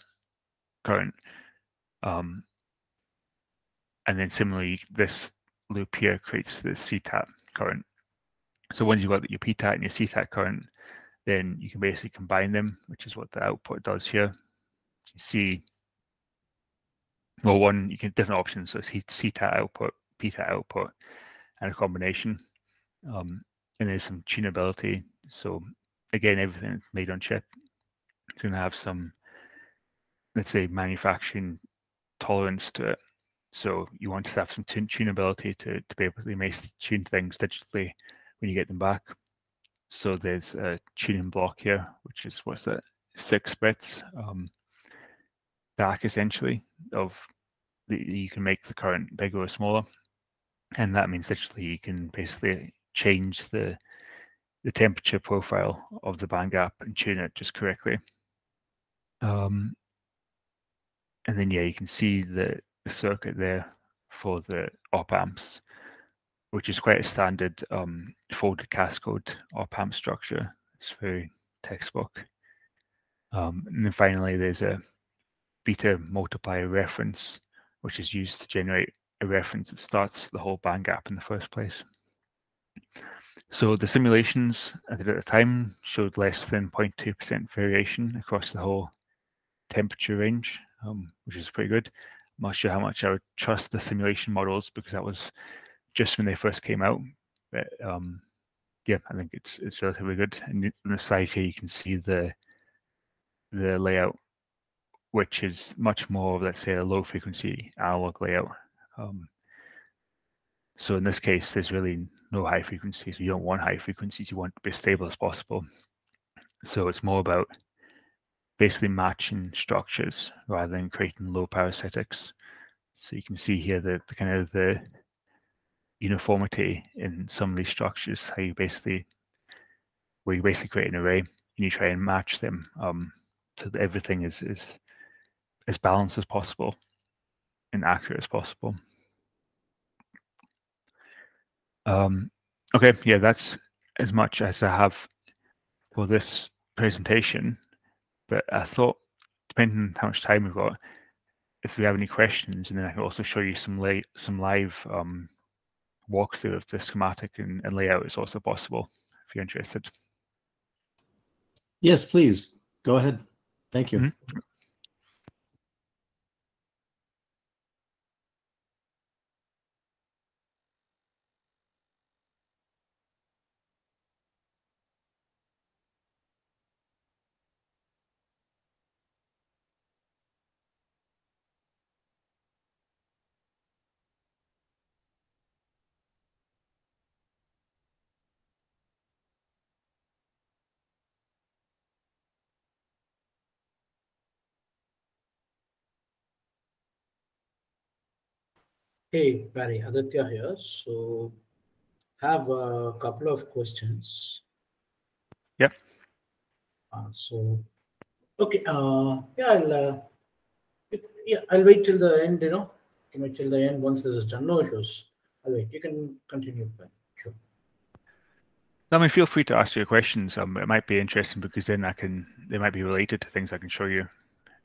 current. Um, and then similarly, this loop here creates the CTAT current. So once you've got your PTAT and your CTAT current, then you can basically combine them, which is what the output does here. You see, well, one, you can different options. So CTAT output, PTAT output, and a combination. Um, and there's some tunability. So again, everything made on chip. It's going to have some, let's say, manufacturing tolerance to it. So you want to have some tunability to, to be able to make tune things digitally when you get them back. So there's a tuning block here, which is what's that, six bits um, back essentially of the, you can make the current bigger or smaller. And that means literally you can basically change the the temperature profile of the band gap and tune it just correctly. Um, and then yeah, you can see the the circuit there for the op amps, which is quite a standard um, folded cascode op amp structure. It's very textbook. Um, and then finally, there's a beta multiplier reference, which is used to generate a reference that starts the whole band gap in the first place. So the simulations I did at the time showed less than 0.2% variation across the whole temperature range, um, which is pretty good. I'm not sure how much I would trust the simulation models because that was just when they first came out. But um, yeah, I think it's it's relatively good. And in the slide here, you can see the the layout, which is much more of let's say a low frequency analog layout. Um, so in this case, there's really no high frequencies. You don't want high frequencies. You want to be as stable as possible. So it's more about basically matching structures rather than creating low parasitics. So you can see here the, the kind of the uniformity in some of these structures, how you basically, where you basically create an array and you try and match them um, so that everything is, is as balanced as possible and accurate as possible. Um, okay, yeah, that's as much as I have for this presentation. But I thought, depending on how much time we've got, if we have any questions, and then I can also show you some late, some live um, walkthrough of the schematic and, and layout is also possible if you're interested.
Yes, please. Go ahead. Thank you.
Mhm.
Hey, Parry, Aditya here. So, have a couple of questions.
Yep.
Uh, so, okay. Uh, yeah, I'll. Uh, it- yeah, I'll wait till the end. You know, can wait till the end once this is done. No issues. I'll wait. You can continue. Ben. Sure.
I mean, feel free to ask your questions. Um, it might be interesting because then I can they might be related to things I can show you.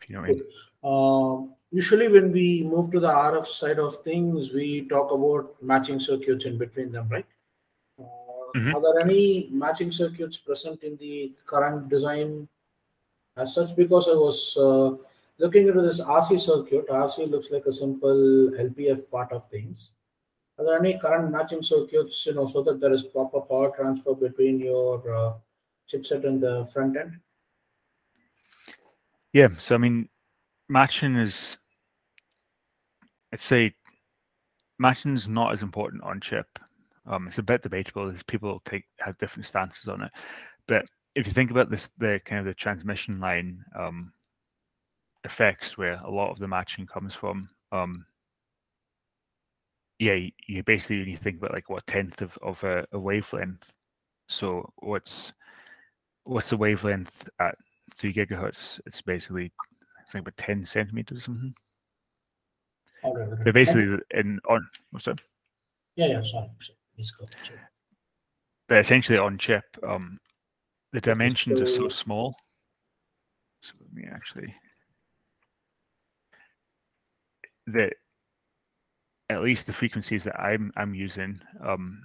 If you know what I mean.
Um, usually, when we move to the RF side of things, we talk about matching circuits in between them, right? Uh,
Mhm.
Are there any matching circuits present in the current design as such? Because I was uh, looking into this RC circuit. RC looks like a simple LPF part of things. Are there any current matching circuits, you know, so that there is proper power transfer between your uh, chipset and the front end?
Yeah, so I mean, matching is, I'd say, matching is not as important on chip. Um, it's a bit debatable as people take have different stances on it. But if you think about this, the kind of the transmission line um, effects where a lot of the matching comes from, um, yeah, you, you basically when you think about like what tenth of, of a, a wavelength. So what's what's the wavelength at three gigahertz? It's basically I think about ten centimeters or something.
All right, all right.
But basically, in on what's that?
Yeah, yeah, sorry. Please go. Sorry.
But essentially on chip, um, the dimensions are so
so-
small. So let me actually that at least the frequencies that I'm I'm using um,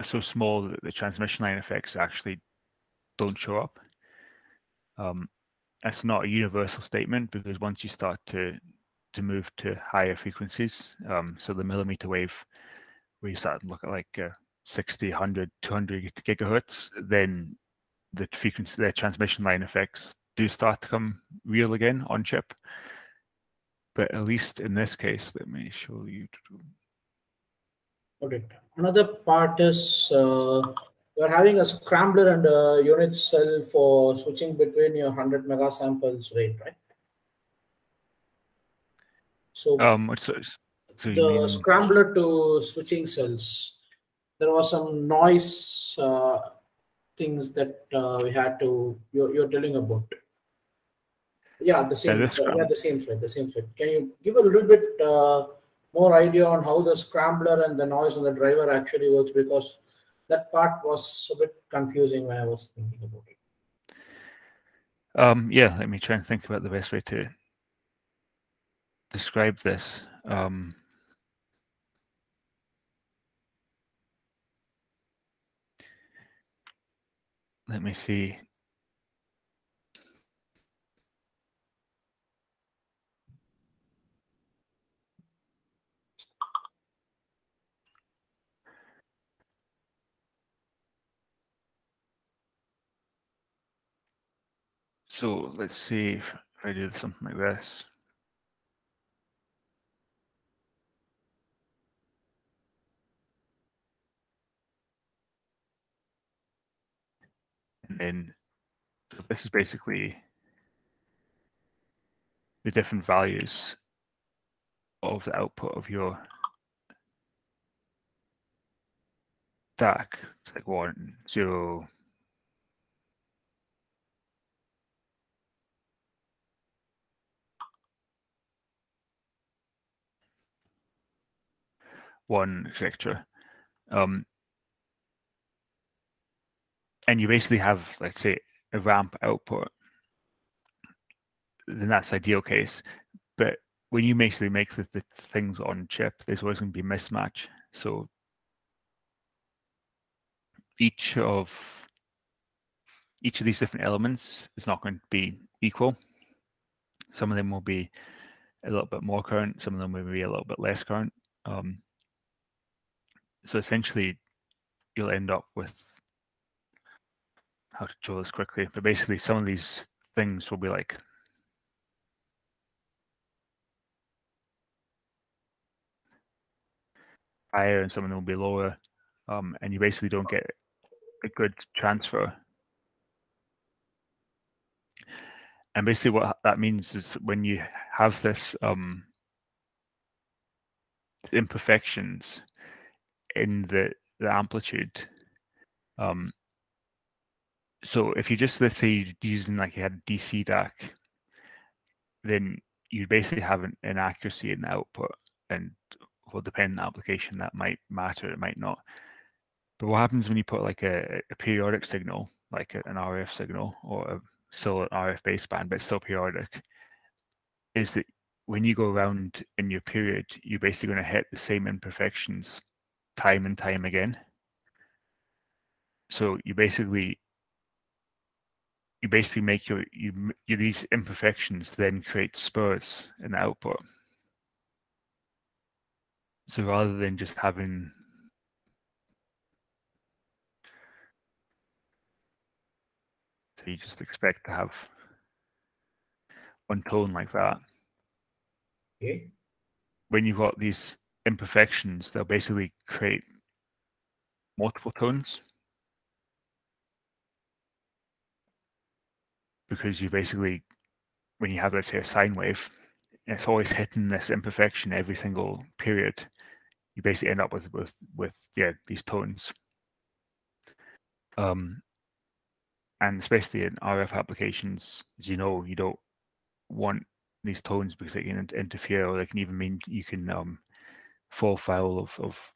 are so small that the transmission line effects actually don't show up. Um, that's not a universal statement because once you start to to move to higher frequencies, um, so the millimeter wave, you start to look at like uh, 60, 100, 200 gigahertz, then the frequency, the transmission line effects do start to come real again on chip. But at least in this case, let me show you.
Okay. Another part is uh, you're having a scrambler and a unit cell for switching between your 100 megasamples rate, right? So
Um, this? So
the
mean,
scrambler to switching cells, there was some noise uh, things that uh, we had to, you're, you're telling about. Yeah, the same,
this
yeah, the same thread, the same thread. Can you give a little bit uh, more idea on how the scrambler and the noise on the driver actually works? Because that part was a bit confusing when I was thinking about it.
Um, yeah, let me try and think about the best way to describe this. Um, let me see. So let's see if I did something like this. And then so this is basically the different values of the output of your DAC. It's like one, zero, one, etc. Um, and you basically have, let's say, a ramp output. Then that's ideal case. But when you basically make the, the things on chip, there's always going to be mismatch. So each of each of these different elements is not going to be equal. Some of them will be a little bit more current, some of them will be a little bit less current. Um, so essentially, you'll end up with how to draw this quickly, but basically some of these things will be like higher and some of them will be lower, um, and you basically don't get a good transfer. And basically, what that means is when you have this um, imperfections in the the amplitude, um, so if you just let's say you're using like you had DC DAC, then you basically have an inaccuracy in the output, and will depend on the application that might matter, it might not. But what happens when you put like a, a periodic signal, like an RF signal, or a, still an RF baseband, but still periodic, is that when you go around in your period, you're basically going to hit the same imperfections time and time again. So you basically you basically make your you, you these imperfections then create spurs in the output. So rather than just having so you just expect to have one tone like that.
Okay.
When you've got these imperfections, they'll basically create multiple tones. Because you basically, when you have, let's say, a sine wave, it's always hitting this imperfection every single period. You basically end up with with with yeah these tones. Um, and especially in RF applications, as you know, you don't want these tones because they can interfere or they can even mean you can um, fall foul of, of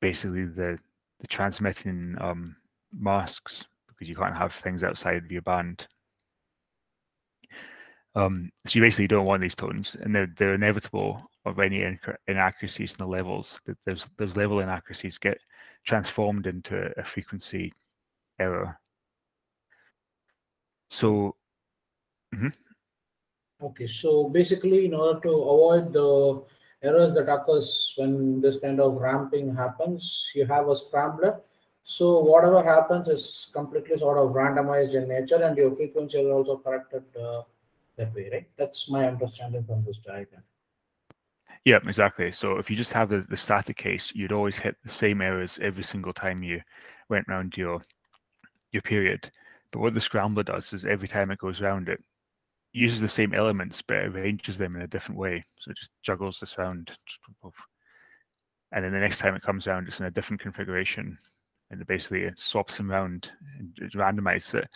basically the the transmitting um, masks because you can't have things outside of your band. Um, so you basically don't want these tones, and they're they're inevitable of any inaccuracies in the levels. That those those level inaccuracies get transformed into a frequency error. So, mhm.
Okay, so basically, in order to avoid the errors that occurs when this kind of ramping happens, you have a scrambler. So whatever happens is completely sort of randomized in nature, and your frequency is also corrected uh, that way, right? That's my understanding from this diagram.
Yeah, exactly. So if you just have the, the static case, you'd always hit the same errors every single time you went around your your period. But what the scrambler does is every time it goes around, it uses the same elements but arranges them in a different way. So it just juggles this around. And then the next time it comes around, it's in a different configuration. And it basically swaps them around and randomizes it.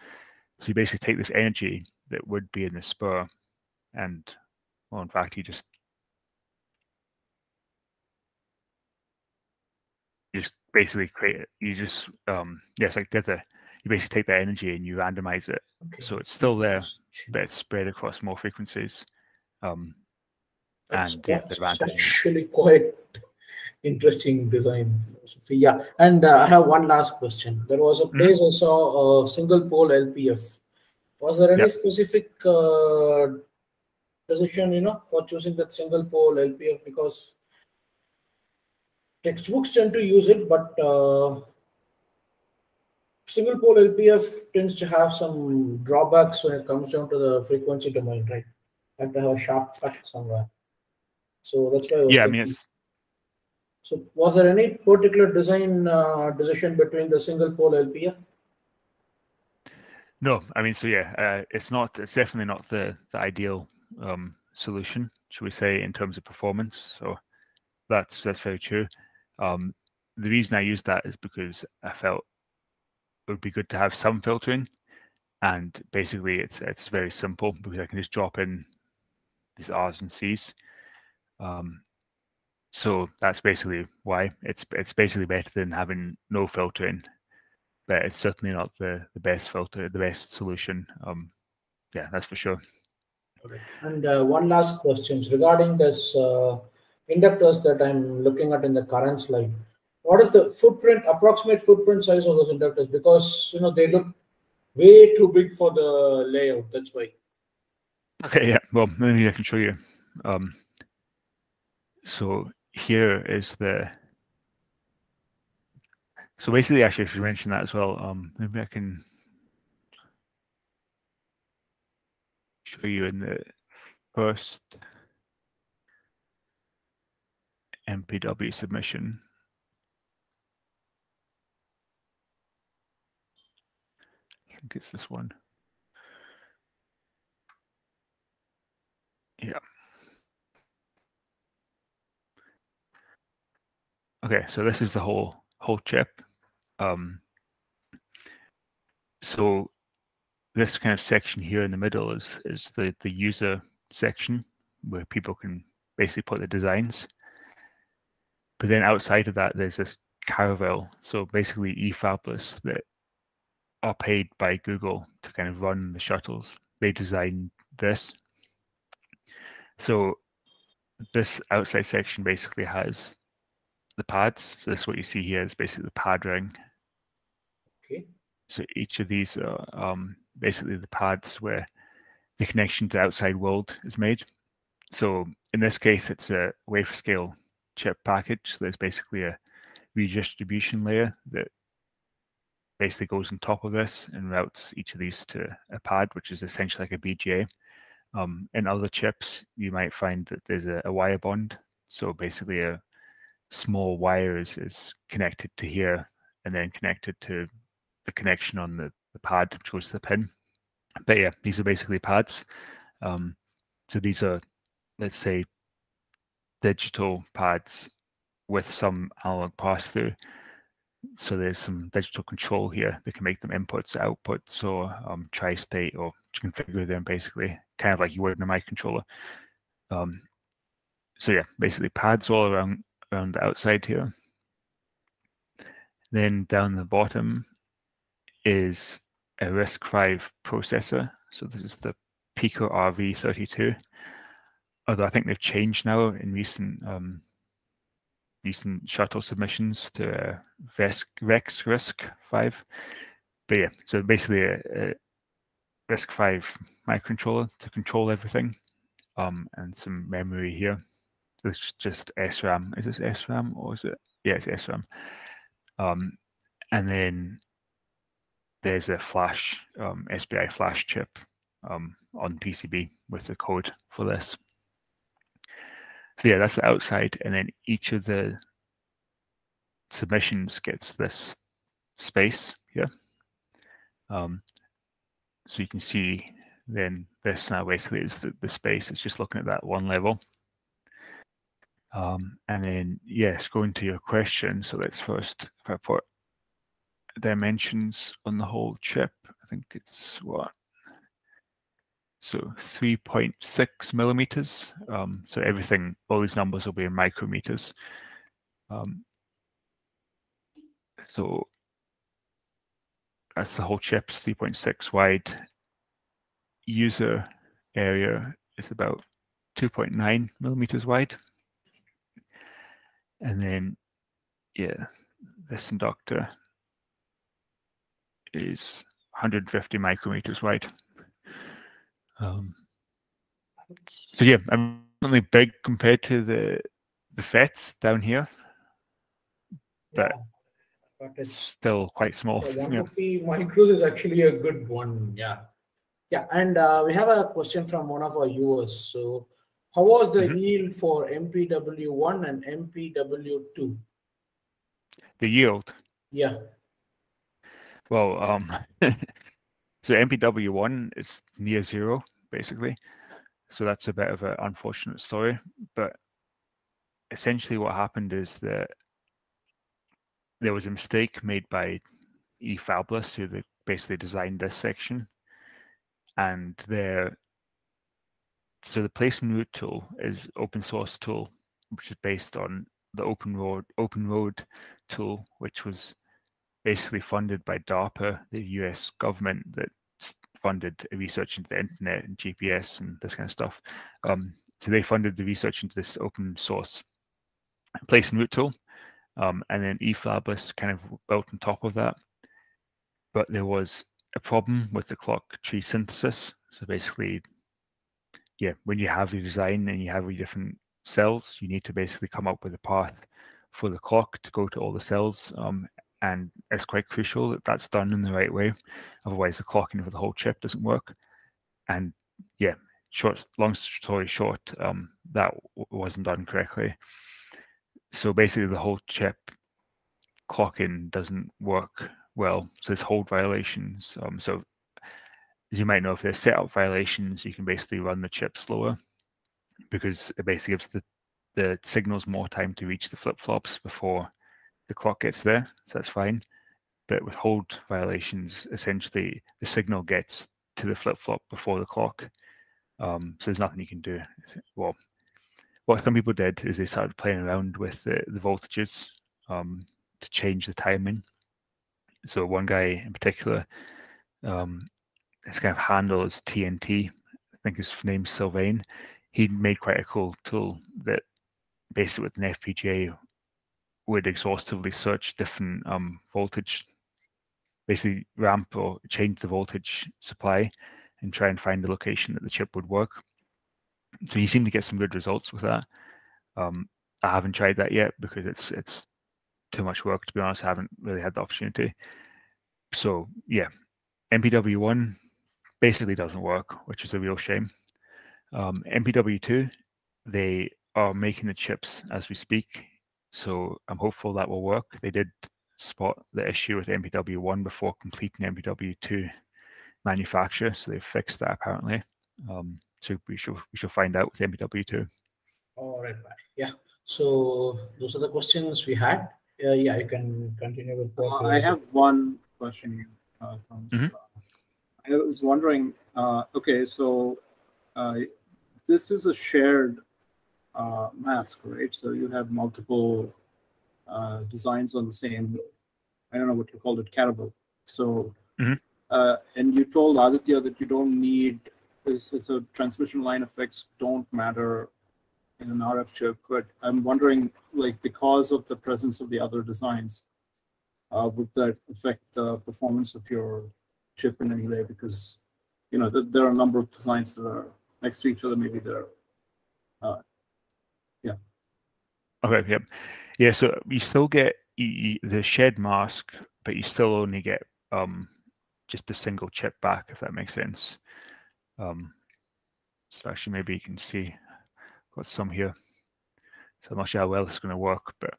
So you basically take this energy that would be in the spur and well in fact you just you just basically create it you just um yes like did the you basically take that energy and you randomize it
Okay.
so it's still there but it's spread across more frequencies um
That's,
and yeah the
that's
random
actually quite interesting design philosophy. Yeah, and uh, I have one last question. There was a
Mhm.
place I saw a single pole LPF. Was there any
Yep.
specific uh, decision, you know, for choosing that single pole LPF? Because textbooks tend to use it, but uh, single pole LPF tends to have some drawbacks when it comes down to the frequency domain, right? Have to have a sharp cut somewhere. So that's why I was
yeah i mean it's
So was there any particular design uh, decision between the single pole LPF?
No, I mean, so yeah, uh, it's not. It's definitely not the the ideal um, solution, should we say, in terms of performance. So that's that's very true. Um, the reason I used that is because I felt it would be good to have some filtering, and basically it's it's very simple because I can just drop in these R's and C's. Um, so that's basically why it's it's basically better than having no filtering but it's certainly not the the best filter, the best solution. Um, yeah, that's for sure. Okay.
And uh, one last question regarding this uh, inductors that I'm looking at in the current slide. What is the footprint, approximate footprint size of those inductors? Because you know they look way too big for the layout. That's why.
Okay, yeah. Well, maybe I can show you. Um, so here is the. So basically, actually, if you mention that as well, um, maybe I can show you in the first MPW submission. I think it's this one. Yeah. Okay, so this is the whole whole chip. Um, so this kind of section here in the middle is is the the user section where people can basically put the designs. But then outside of that, there's this Caravel. So basically, eFabless that are paid by Google to kind of run the shuttles. They design this. So this outside section basically has the pads. So this is what you see here is basically the pad ring.
Okay.
So each of these are um, basically the pads where the connection to the outside world is made. So in this case, it's a wafer scale chip package. So there's basically a redistribution layer that basically goes on top of this and routes each of these to a pad, which is essentially like a BGA. Um, in other chips, you might find that there's a, a wire bond. So basically a small wire is, is connected to here and then connected to the connection on the, the pad which goes to the pin. But yeah, these are basically pads. Um, so these are, let's say, digital pads with some analog pass through. So there's some digital control here that can make them inputs, outputs, or um, tri-state, or configure them basically, kind of like you would in a microcontroller. Um, so yeah, basically pads all around around the outside here. Then down the bottom is a RISC-V processor. So this is the Pico RV32. Although I think they've changed now in recent um, recent shuttle submissions to uh, Vex, Vex RISC-V. But yeah, so basically a, a RISC-V microcontroller to control everything, um, and some memory here. Is just SRAM. Is this SRAM or is it? Yeah, it's SRAM. Um, and then there's a flash um, SPI flash chip um, on PCB with the code for this. So yeah, that's the outside, and then each of the submissions gets this space here. Um, so you can see then this now basically is the, the space. It's just looking at that one level. Um, and then, yes, going to your question. So let's first, if I put dimensions on the whole chip, I think it's what? So 3.6 millimeters. Um, so everything, all these numbers will be in micrometers. Um, so that's the whole chip, 3.6 wide. User area is about 2.9 millimeters wide. And then, yeah, this inductor is 150 micrometers wide. Um, so yeah, I'm only big compared to the the FETs down here, but,
Yeah, but
it's still quite small. Yeah.
150 micros is actually a good one. Yeah. Yeah. And uh, we have a question from one of our viewers. So, how was the
Mhm.
yield for MPW1 and MPW2?
The yield.
Yeah.
Well, um, so MPW1 is near zero, basically. So that's a bit of an unfortunate story. But essentially, what happened is that there was a mistake made by eFabless, who basically designed this section. And their so the place and route tool is open source tool, which is based on the OpenROAD open road tool, which was basically funded by DARPA, the US government that funded research into the internet and GPS and this kind of stuff. Um, so they funded the research into this open source place and route tool. Um, and then eFabless kind of built on top of that. But there was a problem with the clock tree synthesis. So basically, yeah, when you have your design and you have your different cells, you need to basically come up with a path for the clock to go to all the cells. Um, and it's quite crucial that that's done in the right way. Otherwise, the clocking for the whole chip doesn't work. And yeah, short, long story short, um, that wasn't done correctly. So basically, the whole chip clocking doesn't work well. So there's hold violations. Um, so as you might know, if there's setup violations, you can basically run the chip slower because it basically gives the, the signals more time to reach the flip-flops before the clock gets there. So that's fine. But with hold violations, essentially the signal gets to the flip-flop before the clock. Um, so there's nothing you can do. Well, what some people did is they started playing around with the, the voltages um, to change the timing. So one guy in particular, um, his kind of handle is TNT. I think his name's Sylvain. He made quite a cool tool that basically with an FPGA would exhaustively search different um, voltage, basically ramp or change the voltage supply and try and find the location that the chip would work. So he seemed to get some good results with that. Um, I haven't tried that yet because it's it's too much work to be honest. I haven't really had the opportunity. So yeah, MPW1 basically doesn't work, which is a real shame. Um, MPW2, they are making the chips as we speak, so I'm hopeful that will work. They did spot the issue with MPW1 before completing MPW2 manufacture, so they've fixed that apparently. Um, so we shall we shall find out with MPW2.
All right, yeah. So those are the questions we had. Uh, yeah, you can continue with.
Uh, I have one question, uh, Thomas. Mm -hmm. I was wondering. Uh, okay, so uh, this is a shared uh, mask, right? So you have multiple designs on the same. I don't know what you called it, Caravel. So, mm -hmm. and you told Aditya that you don't need is so transmission line effects don't matter in an RF chip, but I'm wondering, like, because of the presence of the other designs, uh, would that affect the performance of your chip in any way? Because, you know, th there are a number of designs that are next to each other. Maybe they're, uh, yeah.
Okay. Yep. Yeah. So you still get the shed mask, but you still only get um, just a single chip back, if that makes sense. Um, so actually, maybe you can see got some here. So I'm not sure how well is going to work, but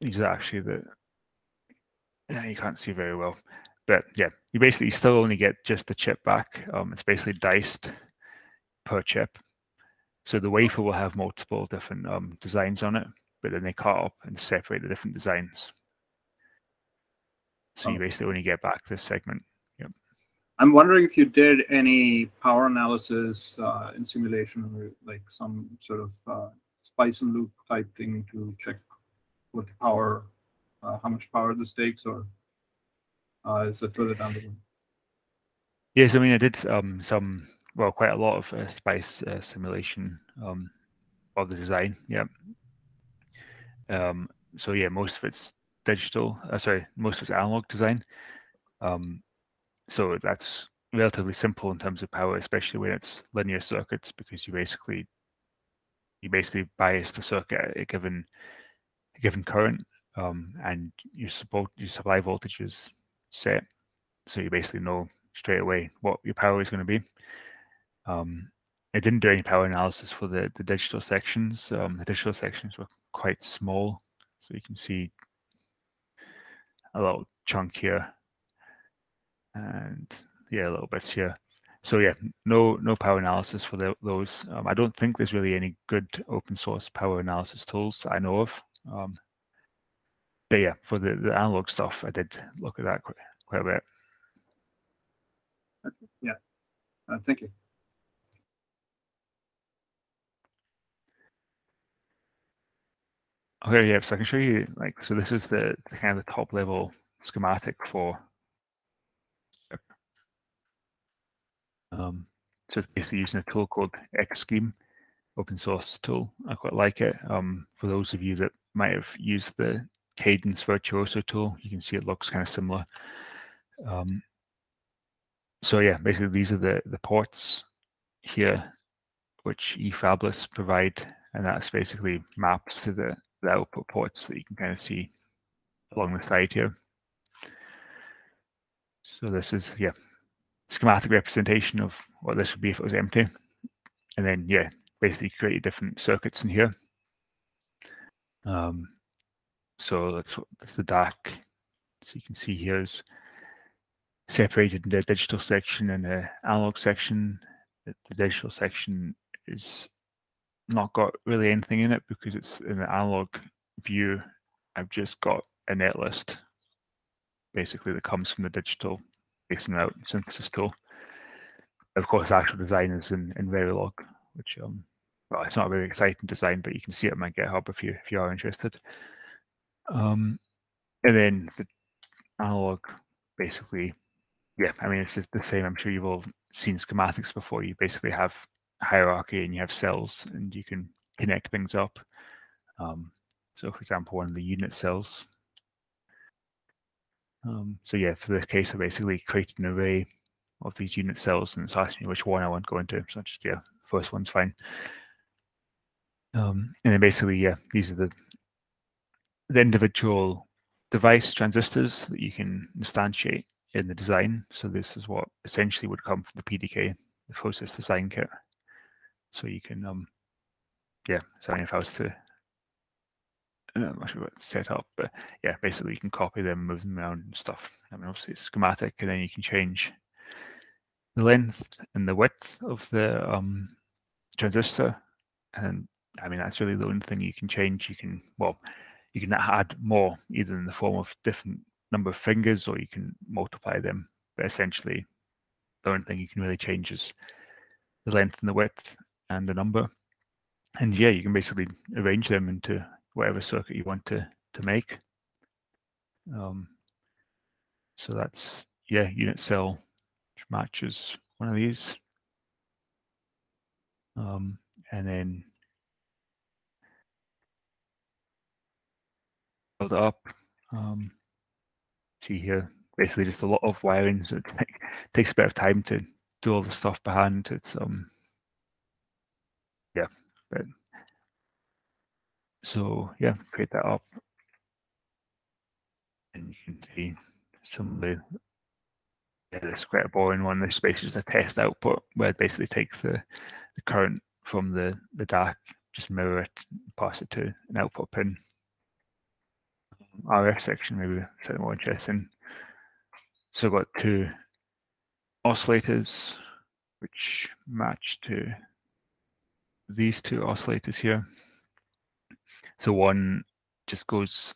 these are actually the, yeah, you can't see very well. But yeah, you basically still only get just the chip back. Um, it's basically diced per chip. So the wafer will have multiple different um, designs on it, but then they cut up and separate the different designs. So you oh. basically only get back this segment.
I'm wondering if you did any power analysis uh, in simulation or like some sort of uh, spice and loop type thing to check what the power, uh, how much power this takes, or uh, further down the line?
Yes, I mean, I did um, some, well, quite a lot of uh, spice uh, simulation um, of the design. Yeah. Um, so yeah, most of it's digital. Uh, sorry, most of it's analog design. Um, so that's relatively simple in terms of power, especially when it's linear circuits, because you basically you basically bias the circuit at a given a given current, um, and your support your supply voltage is set, so you basically know straight away what your power is going to be. Um, I didn't do any power analysis for the the digital sections. Um, the digital sections were quite small, so you can see a little chunk here and yeah, a little bit here. So yeah, no no power analysis for the, those. Um, I don't think there's really any good open source power analysis tools I know of. Um, but yeah, for the, the analog stuff, I did look at that quite, quite a bit.
Yeah, uh, thank you.
Okay, yeah, so I can show you like so. This is the, the kind of the top level schematic for Um, so it's basically using a tool called Xschem, open source tool. I quite like it. Um, for those of you that might have used the Cadence Virtuoso tool, you can see it looks kind of similar. Um, so yeah, basically these are the, the ports here, which eFabless provide, and that's basically maps to the, the output ports that you can kind of see along the side here. So this is, yeah, schematic representation of what this would be if it was empty. And then, yeah, basically create different circuits in here. Um, so that's, that's the DAC. So you can see here's separated into a digital section and an analog section. The, the digital section is not got really anything in it because it's in the analog view. I've just got a netlist basically that comes from the digital basing out synthesis tool. Of course, actual design is in, in Verilog, which um, well, it's not a very exciting design, but you can see it on my GitHub if you if you are interested. Um, and then the analog, basically, yeah, I mean it's the same. I'm sure you've all seen schematics before. You basically have hierarchy and you have cells, and you can connect things up. Um, so, for example, one of the unit cells um, so yeah, for this case, I basically created an array of these unit cells and it's asking me which one I want to go into. So I just, yeah, first one's fine. Um, and then basically, yeah, these are the, the individual device transistors that you can instantiate in the design. So this is what essentially would come from the PDK, the process design kit. So you can, um, yeah, so if I was to I'm not sure what set up, but yeah, basically you can copy them, move them around and stuff. I mean, obviously it's schematic, and then you can change the length and the width of the um, transistor. And I mean, that's really the only thing you can change. You can, well, you can add more either in the form of different number of fingers or you can multiply them. But essentially, the only thing you can really change is the length and the width and the number. And yeah, you can basically arrange them into whatever circuit you want to to make. Um, so that's yeah, unit cell which matches one of these. Um, and then build it up. Um, see here, basically just a lot of wiring. So it takes a bit of time to do all the stuff behind. It's um, yeah, but so yeah, create that up. And you can see some of the yeah, this quite a boring one. This basically is a test output where it basically takes the, the current from the, the DAC, just mirror it, pass it to an output pin. RF section, maybe something more interesting. So I've got two oscillators which match to these two oscillators here. So one just goes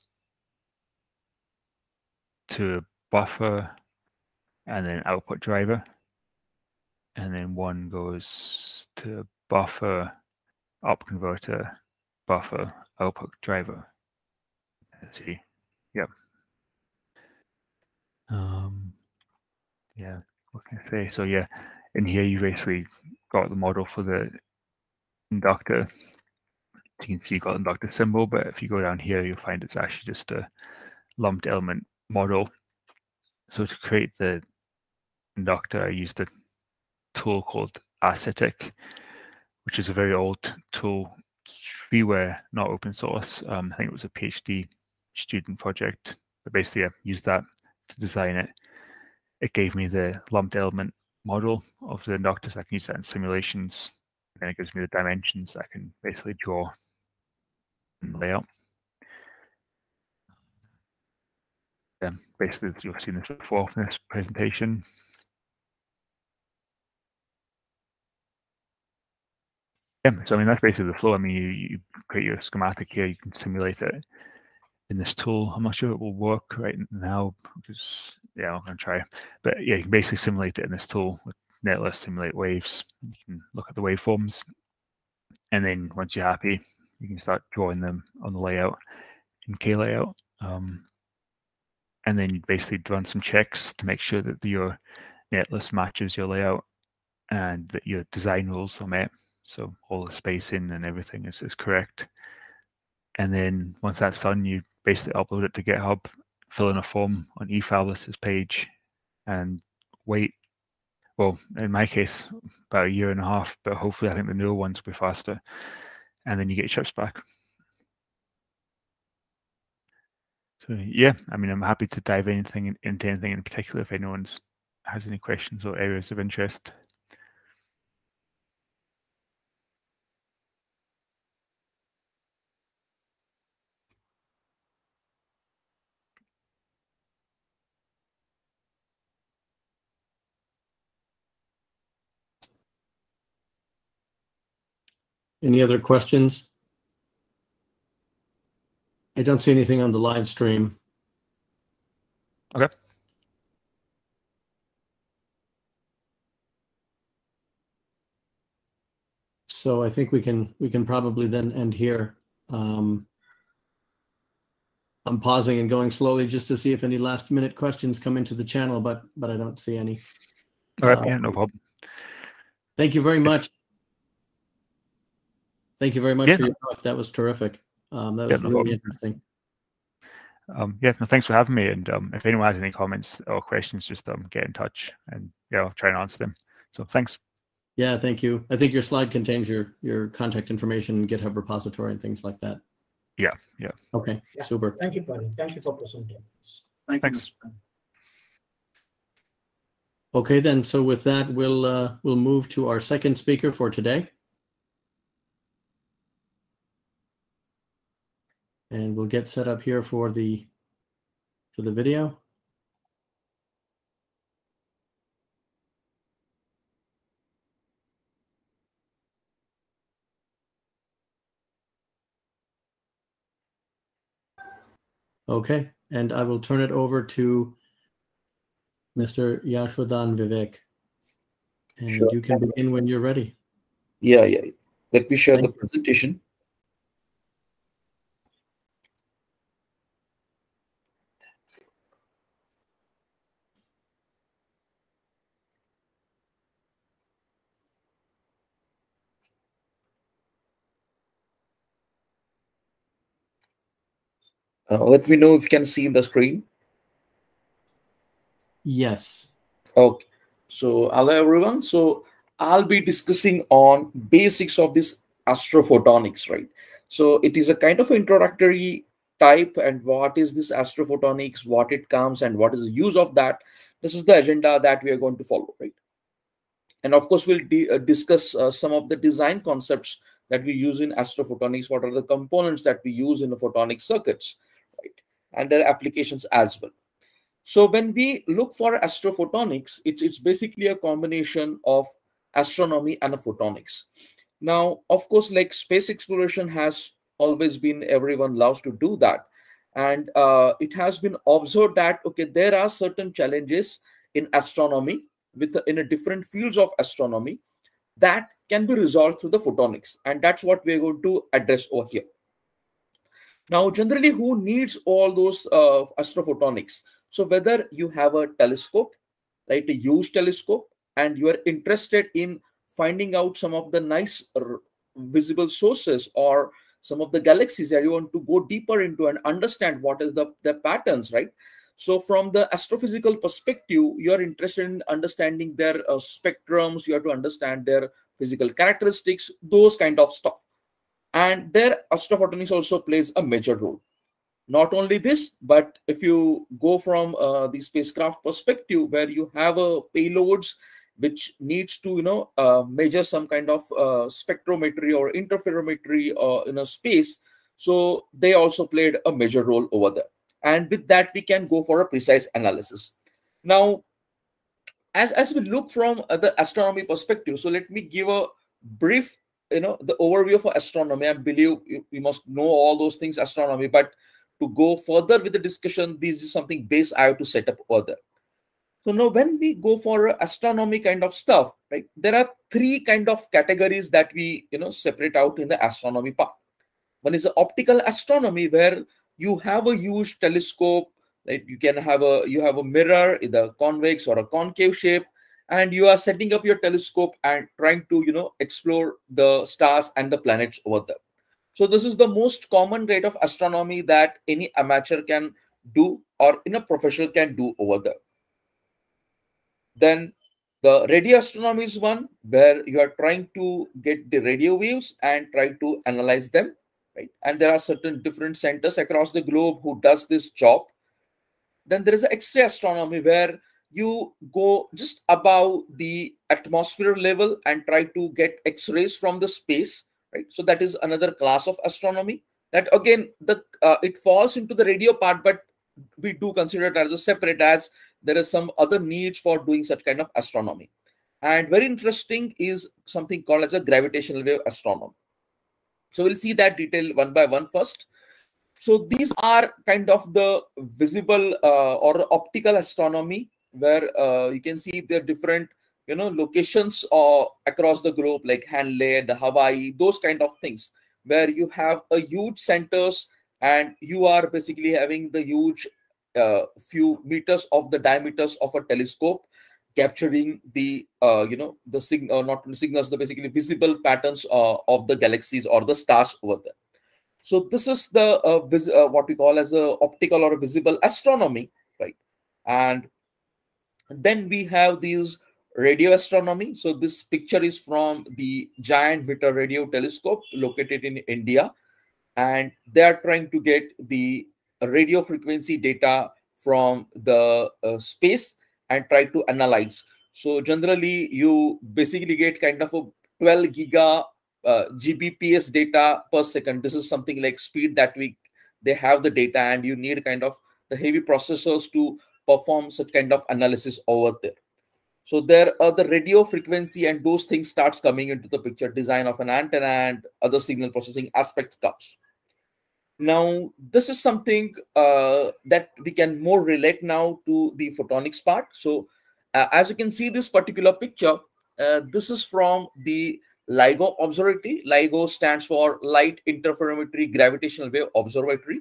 to a buffer and then output driver. And then one goes to buffer, up converter, buffer, output driver. Let's see. Yep. Um, yeah, what can I say? So yeah, in here you basically got the model for the inductor you can see you got inductor symbol, but if you go down here, you'll find it's actually just a lumped element model. So to create the inductor, I used a tool called ASITIC, which is a very old tool, freeware, not open source. Um, I think it was a PhD student project, but basically I used that to design it. It gave me the lumped element model of the inductors. I can use that in simulations. And then it gives me the dimensions that I can basically draw layout. Um, basically, you've seen this before in this presentation. Yeah, so I mean, that's basically the flow. I mean, you, you create your schematic here, you can simulate it in this tool. I'm not sure it will work right now because, yeah, I'm to try. But yeah, you can basically simulate it in this tool with netlist simulate waves. You can look at the waveforms. And then once you're happy, you can start drawing them on the layout in KLayout. Um, and then you basically run some checks to make sure that your netlist matches your layout. and that your design rules are met. So all the spacing and everything is, is correct. And then once that's done, you basically upload it to GitHub, fill in a form on eFabless's page, and wait. Well, in my case, about a year and a half, but hopefully I think the newer ones will be faster. And then you get chips back. So yeah, I mean, I'm happy to dive anything into anything in particular if anyone's has any questions or areas of interest.
Any other questions? I don't see anything on the live stream.
Okay.
So I think we can we can probably then end here. Um, I'm pausing and going slowly just to see if any last minute questions come into the channel, but but I don't see any.
All right,
Uh,
yeah, no problem.
Thank you very much. Thank you very much
Yeah,
for your talk. That was terrific. Um, that
Yeah,
was
no
really
problem.
interesting.
Um, yeah, no, thanks for having me. And um, if anyone has any comments or questions, just um, get in touch, and yeah, I'll try and answer them. So thanks.
Yeah, thank you. I think your slide contains your your contact information, GitHub repository, and things like that.
Yeah, yeah.
Okay,
Yeah.
super.
Thank you, Parry. Thank you for presenting.
Thank.
Thanks.
Mr. Pan.
Okay, then. So with that, we'll uh, we'll move to our second speaker for today, and we'll get set up here for the for the video. Okay, and I will turn it over to Mr. Yashodhan Vivek. And
Sure.
you can begin when you're ready.
Yeah, yeah. Let me share the
presentation. you.
Uh, let me know if you can see the screen.
Yes.
Okay. So hello everyone. So I'll be discussing on basics of this astrophotonics, right? So it is a kind of introductory type and what is this astrophotonics, what it comes and what is the use of that. This is the agenda that we are going to follow, right? And of course, we'll uh, discuss uh, some of the design concepts that we use in astrophotonics. What are the components that we use in the photonic circuits? And their applications as well. So when we look for astrophotonics, it's, it's basically a combination of astronomy and a photonics. Now, of course, like space exploration has always been, everyone loves to do that. And uh, it has been observed that, okay, there are certain challenges in astronomy with in a different fields of astronomy that can be resolved through the photonics. And that's what we're going to address over here. Now, generally, who needs all those uh, astrophotonics? So whether you have a telescope, right, a huge telescope, and you are interested in finding out some of the nice visible sources or some of the galaxies that you want to go deeper into and understand what is the, the patterns, right? So from the astrophysical perspective, you are interested in understanding their uh, spectrums, you have to understand their physical characteristics, those kind of stuff. And their astrophotonics also plays a major role. Not only this but if you go from uh, the spacecraft perspective where you have a payloads which needs to you know uh, measure some kind of uh, spectrometry or interferometry uh, in a space so they also played a major role over there. And with that we can go for a precise analysis. Now as as we look from uh, the astronomy perspective so let me give a brief you know the overview for astronomy i believe you must know all those things astronomy but to go further with the discussion, this is something base I have to set up further. So now when we go for astronomy kind of stuff, right, there are three kind of categories that we, you know, separate out in the astronomy part. One is the optical astronomy where you have a huge telescope, right? You can have a, you have a mirror, either convex or a concave shape, and you are setting up your telescope and trying to you know explore the stars and the planets over there. So this is the most common rate of astronomy that any amateur can do or in a professional can do over there. Then the radio astronomy is one where you are trying to get the radio waves and try to analyze them right? And there are certain different centers across the globe who does this job. Then there is x-ray astronomy where you go just above the atmosphere level and try to get x-rays from the space right? So that is another class of astronomy. That again the uh, it falls into the radio part but we do consider it as a separate as there is some other needs for doing such kind of astronomy. And very interesting is something called as a gravitational wave astronomy. So we'll see that detail one by one first. So these are kind of the visible uh, or optical astronomy where uh, you can see the different you know locations uh, across the globe like Hanle the hawaii those kind of things where you have a huge centers and you are basically having the huge uh, few meters of the diameters of a telescope capturing the uh, you know the signal uh, not signals the basically visible patterns uh, of the galaxies or the stars over there. So this is the uh, uh, what we call as a optical or a visible astronomy right? And then we have these radio astronomy. So this picture is from the giant meter radio telescope located in india. And they are trying to get the radio frequency data from the uh, space and try to analyze. So generally you basically get kind of a 12 giga uh, gbps data per second. This is something like speed that we they have the data and you need kind of the heavy processors to perform such kind of analysis over there. So there are the radio frequency and those things starts coming into the picture. Design of an antenna and other signal processing aspect comes. Now this is something uh, that we can more relate now to the photonics part. So uh, as you can see this particular picture uh, this is from the LIGO observatory. LIGO stands for light interferometry gravitational wave observatory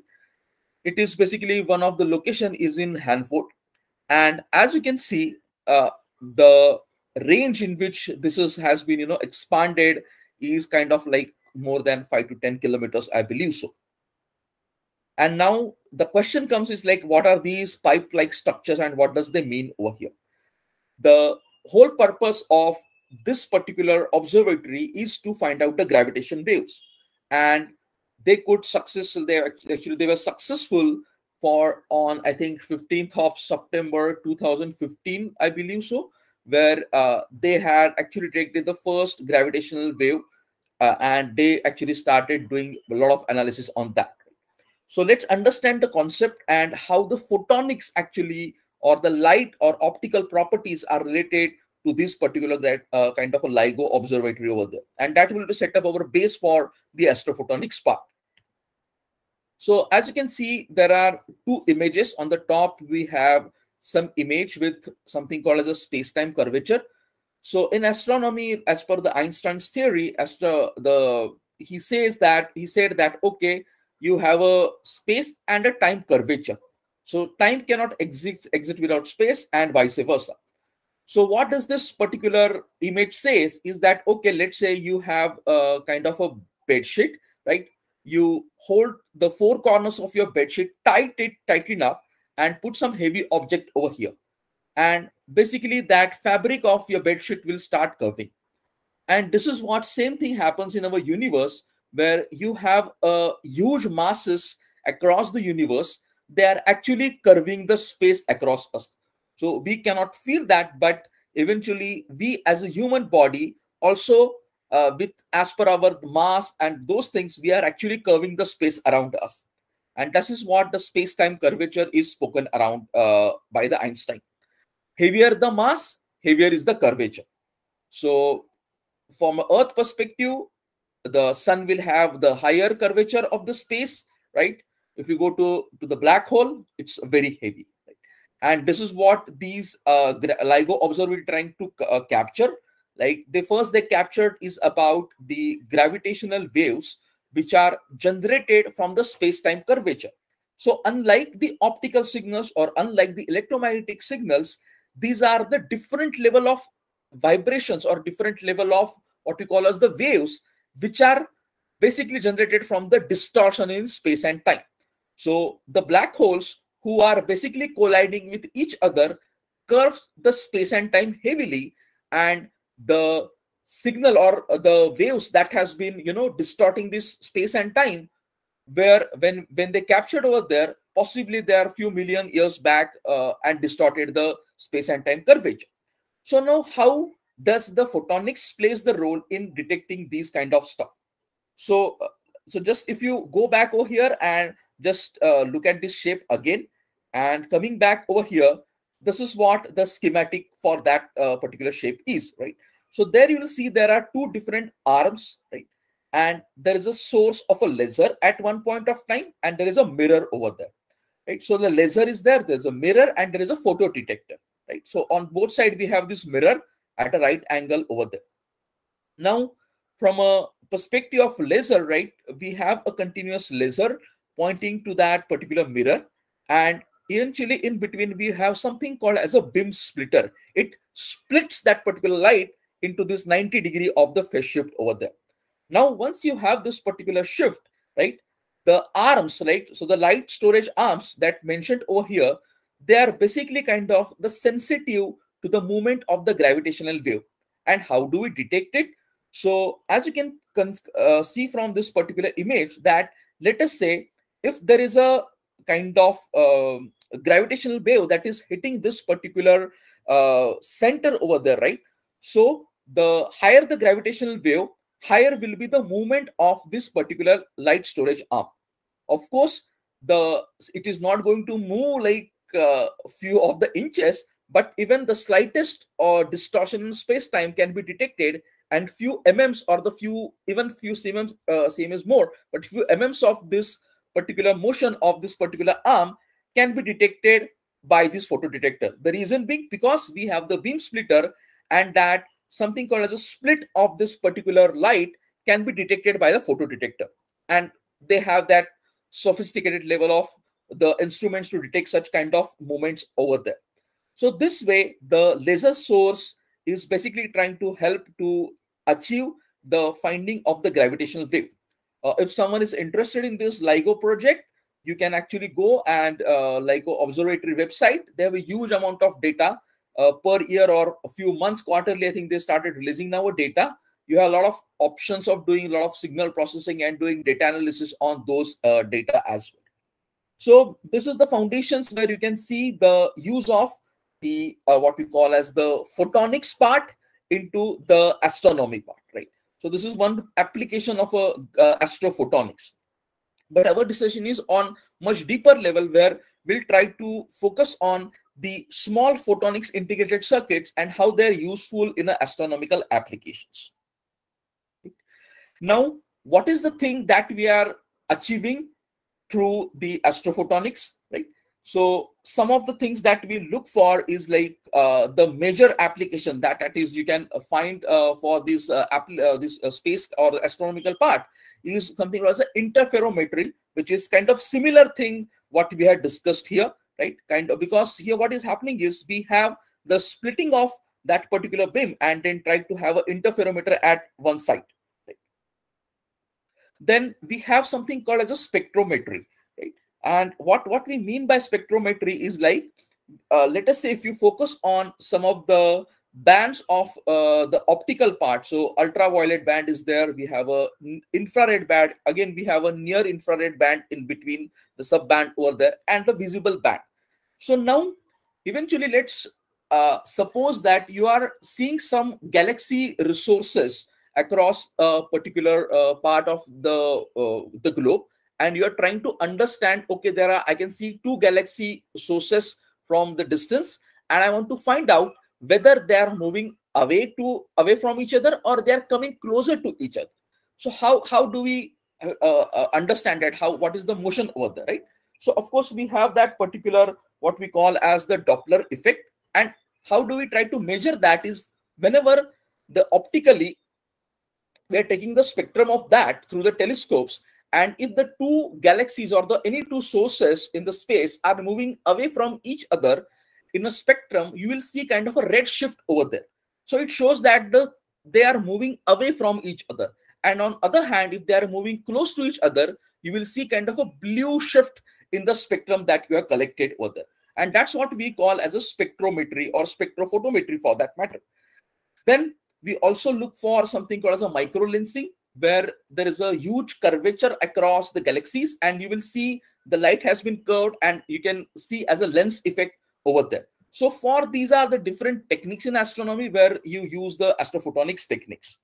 it is basically one of the location is in hanford. And as you can see uh, the range in which this is has been you know expanded is kind of like more than 5 to 10 kilometers i believe so. And now the question comes is like what are these pipe like structures and what does they mean over here? The whole purpose of this particular observatory is to find out the gravitation waves. And they could success they actually they were successful for on i think 15th of september 2015 i believe so where uh, they had actually detected the first gravitational wave uh, and they actually started doing a lot of analysis on that so let's understand the concept and how the photonics actually or the light or optical properties are related to this particular uh, kind of a LIGO observatory over there. And that will be set up our base for the astrophotonics part. So as you can see, there are two images. On the top, we have some image with something called as a space-time curvature. So in astronomy, as per the Einstein's theory, as the he says that he said that okay, you have a space and a time curvature. So time cannot exist exist without space and vice versa. So what does this particular image says is that okay, let's say you have a kind of a bed sheet, right? You hold the four corners of your bed sheet, tight it, tighten up, and put some heavy object over here. And basically that fabric of your bed sheet will start curving. And this is what same thing happens in our universe where you have a huge masses across the universe they are actually curving the space across us so we cannot feel that but eventually we as a human body also uh, with as per our mass and those things we are actually curving the space around us. And this is what the space-time curvature is spoken around uh, by the einstein. Heavier the mass heavier is the curvature. So from earth perspective the sun will have the higher curvature of the space right? If you go to to the black hole it's very heavy right? and this is what these uh ligo observatory trying to uh, capture like the first they captured is about the gravitational waves which are generated from the space-time curvature. So unlike the optical signals or unlike the electromagnetic signals these are the different level of vibrations or different level of what we call as the waves which are basically generated from the distortion in space and time. So the black holes who are basically colliding with each other curves the space and time heavily and the signal or the waves that has been you know distorting this space and time where when when they captured over there possibly they are a few million years back uh, and distorted the space and time curvature. So now how does the photonics plays the role in detecting these kind of stuff? So uh, so just if you go back over here and just uh, look at this shape again and coming back over here this is what the schematic for that uh, particular shape is right? So there you will see there are two different arms right? And there is a source of a laser at one point of time and there is a mirror over there right? So the laser is there there's a mirror and there is a photo detector right? So on both sides we have this mirror at a right angle over there. Now from a perspective of laser right we have a continuous laser pointing to that particular mirror and eventually in between we have something called as a beam splitter. It splits that particular light into this 90 degree of the phase shift over there. Now once you have this particular shift right the arms right so the light storage arms that mentioned over here they are basically kind of the sensitive to the movement of the gravitational wave. And how do we detect it? So as you can uh, see from this particular image that let us say if there is a kind of uh, gravitational wave that is hitting this particular uh, center over there right? So the higher the gravitational wave higher will be the movement of this particular light storage arm. Of course the it is not going to move like uh, few of the inches but even the slightest or distortion in space time can be detected and few mms or the few even few siemens uh, siemens more but few mms of this particular motion of this particular arm can be detected by this photodetector. The reason being because we have the beam splitter and that something called as a split of this particular light can be detected by the photodetector. And they have that sophisticated level of the instruments to detect such kind of movements over there. So this way, the laser source is basically trying to help to achieve the finding of the gravitational wave. Uh, if someone is interested in this LIGO project, you can actually go and uh, LIGO Observatory website. They have a huge amount of data uh, per year or a few months quarterly. I think they started releasing now data. You have a lot of options of doing a lot of signal processing and doing data analysis on those uh, data as well. So this is the foundations where you can see the use of the uh, what we call as the photonics part into the astronomy part, right? So this is one application of a uh, astrophotonics. But our discussion is on much deeper level where we'll try to focus on the small photonics integrated circuits and how they're useful in the astronomical applications. Now, what is the thing that we are achieving through the astrophotonics, right? So some of the things that we look for is like uh, the major application that that is you can find uh, for this uh, uh this uh, space or astronomical part is something called as interferometry, which is kind of similar thing what we had discussed here, right? Kind of because here what is happening is we have the splitting of that particular beam and then try to have an interferometer at one side. Right? Then we have something called as a spectrometry? And what, what we mean by spectrometry is like, uh, let us say if you focus on some of the bands of uh, the optical part. So ultraviolet band is there we have a infrared band. Again we have a near infrared band in between the sub band over there and the visible band. So now eventually let's uh, suppose that you are seeing some galaxy resources across a particular uh, part of the uh, the globe and you are trying to understand okay there are i can see two galaxy sources from the distance and i want to find out whether they are moving away to away from each other or they are coming closer to each other. So how how do we uh, uh, understand that? How what is the motion over there right? So of course we have that particular what we call as the doppler effect and how do we try to measure that is whenever the optically we are taking the spectrum of that through the telescopes and if the two galaxies or the any two sources in the space are moving away from each other in a spectrum, you will see kind of a red shift over there. So it shows that the they are moving away from each other. And on other hand, if they are moving close to each other, you will see kind of a blue shift in the spectrum that you have collected over there. And that's what we call as a spectrometry or spectrophotometry for that matter. Then we also look for something called as a microlensing, where there is a huge curvature across the galaxies, and you will see the light has been curved, and you can see as a lens effect over there. So for these are the different techniques in astronomy where you use the astrophotonics techniques.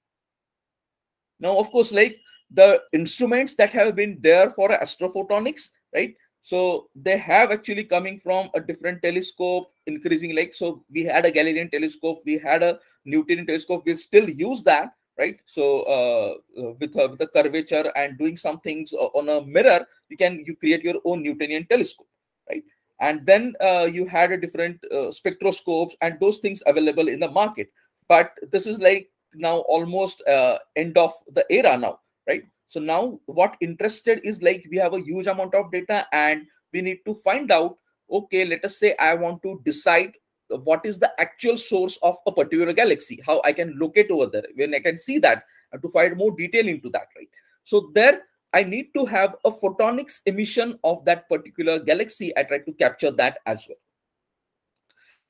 Now, of course, like the instruments that have been there for astrophotonics, right? So they have actually coming from a different telescope, increasing like so. We had a Galilean telescope, we had a Newtonian telescope. We still use that, right? So uh, uh with, uh, with the curvature and doing some things on a mirror, you can you create your own Newtonian telescope, right? And then uh, you had a different uh, spectroscopes and those things available in the market. But this is like now almost uh, end of the era now, right? So now what interested is like we have a huge amount of data and we need to find out, okay, let us say I want to decide what is the actual source of a particular galaxy, how I can locate over there, when I can see that uh, to find more detail into that, right? So there I need to have a photonics emission of that particular galaxy. I try to capture that as well.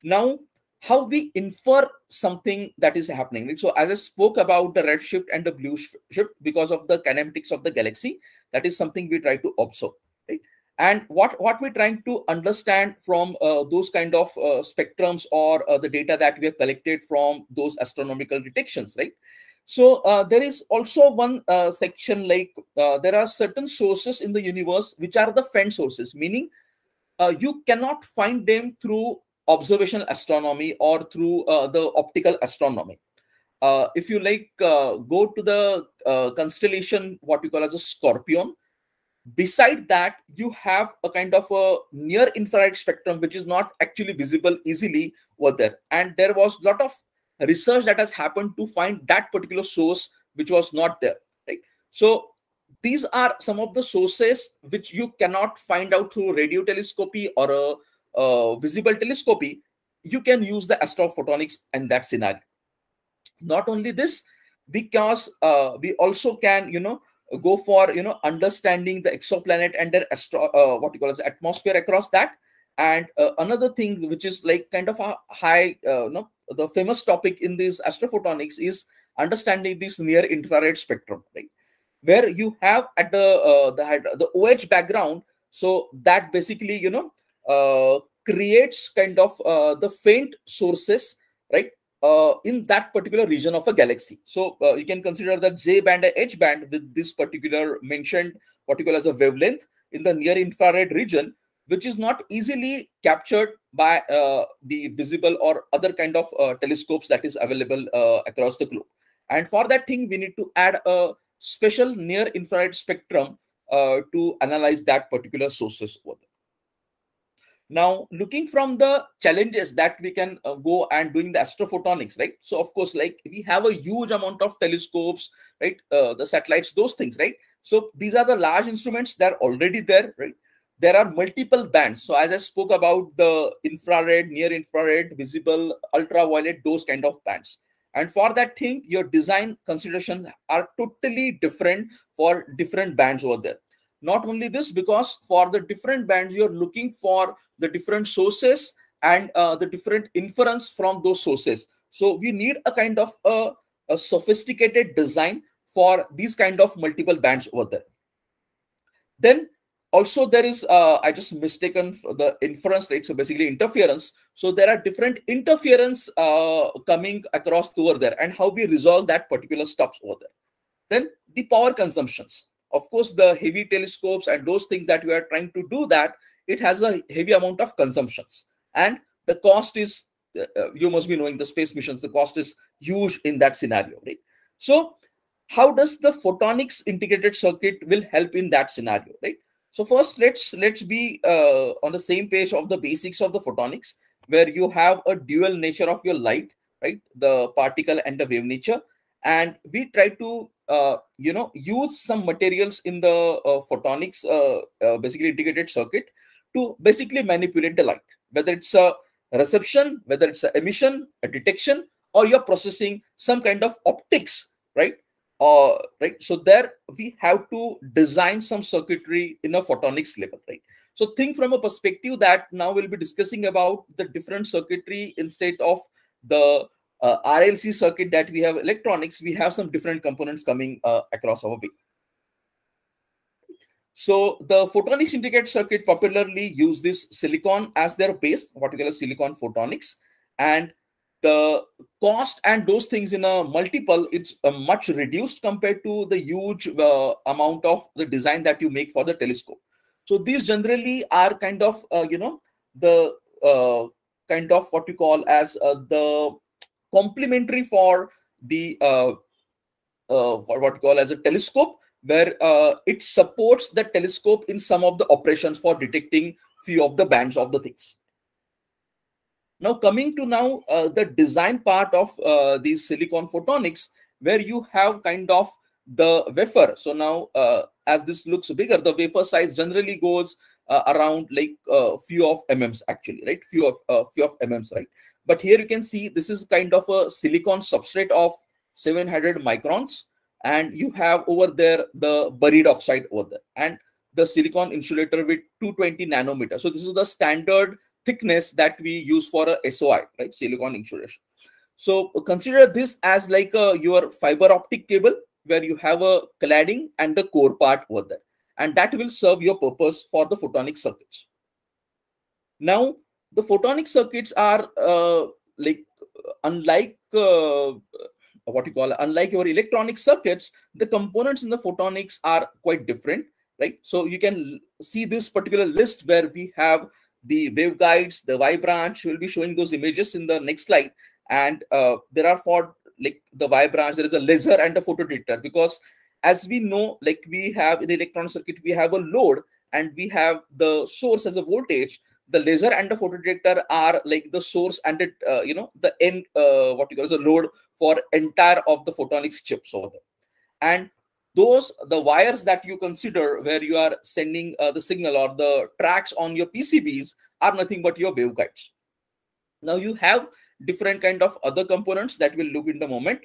Now, how we infer something that is happening. So as I spoke about the red shift and the blue shift because of the kinematics of the galaxy, that is something we try to observe. And what, what we're trying to understand from uh, those kind of uh, spectrums or uh, the data that we have collected from those astronomical detections, right? So uh, there is also one uh, section like uh, there are certain sources in the universe which are the faint sources, meaning you cannot find them through observational astronomy or through the optical astronomy. If you like, go to the constellation, what we call as a scorpion. Beside that, you have a kind of a near infrared spectrum, which is not actually visible easily over there. And there was a lot of research that has happened to find that particular source, which was not there. Right. So these are some of the sources which you cannot find out through radio telescopy or a uh, visible telescopy, you can use the astrophotonics in that scenario. Not only this, because uh, we also can, you know, go for you know understanding the exoplanet and their astro uh, what you call as atmosphere across that. And uh, another thing which is like kind of a high, uh, you know, the famous topic in this astrophotonics is understanding this near infrared spectrum, right? Where you have at the uh, the the OH background, so that basically you know uh, creates kind of uh, the faint sources, right? Uh, in that particular region of a galaxy. So uh, you can consider the J band and H band with this particular mentioned call as a wavelength in the near infrared region, which is not easily captured by uh, the visible or other kind of uh, telescopes that is available across the globe. And for that thing, we need to add a special near infrared spectrum to analyze that particular sources over there. Now, looking from the challenges that we can uh, go and doing the astrophotonics, right? So, of course, like we have a huge amount of telescopes, right? Uh, the satellites, those things, right? So, these are the large instruments that are already there, right? There are multiple bands. So, as I spoke about the infrared, near infrared, visible, ultraviolet, those kind of bands. And for that thing, your design considerations are totally different for different bands over there. Not only this, because for the different bands, you're looking for the different sources and uh, the different inference from those sources. So we need a kind of a, a sophisticated design for these kind of multiple bands over there. Then also there is uh, i just mistaken the inference rate so basically interference so there are different interference uh, coming across over there and how we resolve that particular stops over there then the power consumptions of course the heavy telescopes and those things that we are trying to do that it has a heavy amount of consumptions. And the cost is uh, uh, you must be knowing the space missions the cost is huge in that scenario right? So how does the photonics integrated circuit will help in that scenario right? So first let's let's be uh, on the same page of the basics of the photonics where you have a dual nature of your light right? The particle and the wave nature. And we try to uh, you know use some materials in the uh, photonics uh, uh basically integrated circuit to basically manipulate the light, whether it's a reception, whether it's an emission, a detection, or you're processing some kind of optics, right? Uh, right. So there we have to design some circuitry in a photonics level, right? So think from a perspective that now we'll be discussing about the different circuitry instead of the uh, RLC circuit that we have electronics, we have some different components coming uh, across our way. So the photonics integrated circuit popularly use this silicon as their base, what we call silicon photonics. And the cost and those things in a multiple, it's uh, much reduced compared to the huge uh, amount of the design that you make for the telescope. So these generally are kind of, uh, you know, the uh, kind of what you call as uh, the complementary for the uh, what you call as a telescope where uh, it supports the telescope in some of the operations for detecting few of the bands of the things. Now coming to now uh, the design part of uh, these silicon photonics, where you have kind of the wafer. So now uh, as this looks bigger, the wafer size generally goes uh, around like uh, few of mms actually, right? Few of few of mms, right? But here you can see this is kind of a silicon substrate of 700 microns and you have over there the buried oxide over there and the silicon insulator with 220 nanometer. So this is the standard thickness that we use for a soi right? Silicon insulation. So consider this as like a, your fiber optic cable where you have a cladding and the core part over there and that will serve your purpose for the photonic circuits. Now the photonic circuits are uh, like unlike uh, what you call unlike your electronic circuits the components in the photonics are quite different right? So you can see this particular list where we have the waveguides the y branch will be showing those images in the next slide. And uh, there are for like the y branch there is a laser and a photodetector because as we know like we have in the electronic circuit we have a load and we have the source as a voltage the laser and the photo photodetector are like the source and it uh, you know the end uh, what you call as a load for entire of the photonics chips over there. And those the wires that you consider where you are sending uh, the signal or the tracks on your pcbs are nothing but your waveguides. Now you have different kind of other components that we'll look in the moment.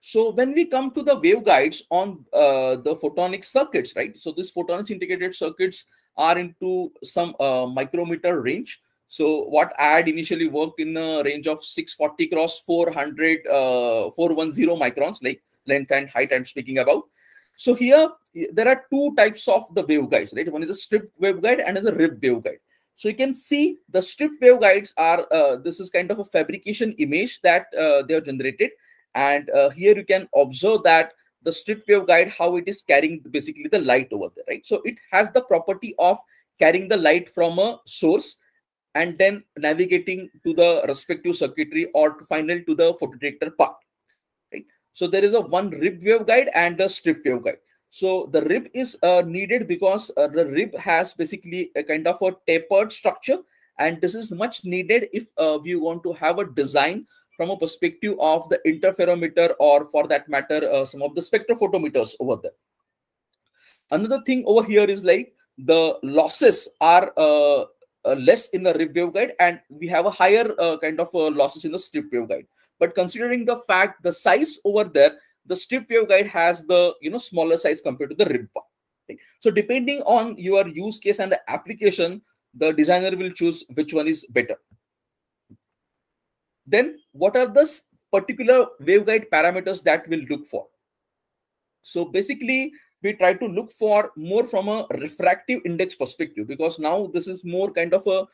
So when we come to the waveguides on uh, the photonic circuits right? So this photonics integrated circuits are into some uh, micrometer range. So what I had initially worked in the range of 640 cross 400, uh, 410 microns, like length and height I'm speaking about. So here there are two types of the waveguides, right? One is a strip waveguide and is a rib waveguide. So you can see the strip waveguides are, uh, this is kind of a fabrication image that uh, they are generated. And uh, here you can observe that the strip waveguide how it is carrying basically the light over there right? So it has the property of carrying the light from a source and then navigating to the respective circuitry or to final to the photodetector part right? So there is a one rib waveguide and a strip waveguide so the rib is uh, needed because uh, the rib has basically a kind of a tapered structure and this is much needed if uh, we want to have a design from a perspective of the interferometer or for that matter uh, some of the spectrophotometers over there. Another thing over here is like the losses are uh, uh, less in the rib waveguide and we have a higher uh, kind of uh, losses in the strip waveguide. But considering the fact the size over there the strip waveguide has the you know smaller size compared to the rib part okay? so depending on your use case and the application the designer will choose which one is better then what are the particular waveguide parameters that we'll look for? So basically, we try to look for more from a refractive index perspective because now this is more kind of a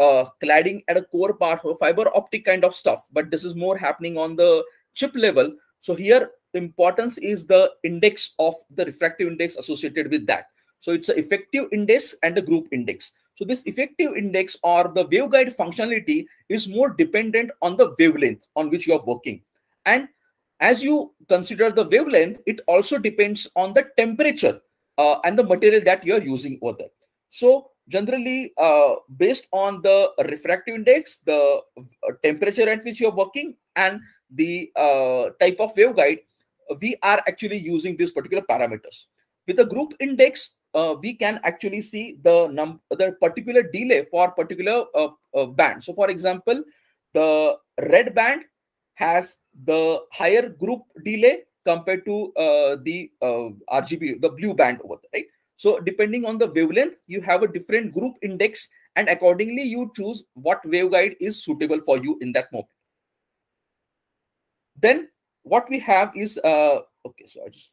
uh, cladding at a core part of fiber optic kind of stuff, but this is more happening on the chip level. So here, importance is the index of the refractive index associated with that. So it's an effective index and a group index. So this effective index or the waveguide functionality is more dependent on the wavelength on which you are working. And as you consider the wavelength, it also depends on the temperature uh, and the material that you are using over there. So generally, uh, based on the refractive index, the uh, temperature at which you are working, and the uh, type of waveguide, we are actually using these particular parameters. With the group index, uh, we can actually see the num the particular delay for particular uh, uh, band. So, for example, the red band has the higher group delay compared to uh, the uh, RGB, the blue band over there, right? So, depending on the wavelength, you have a different group index, and accordingly, you choose what waveguide is suitable for you in that moment. Then, what we have is uh, okay. So, I just.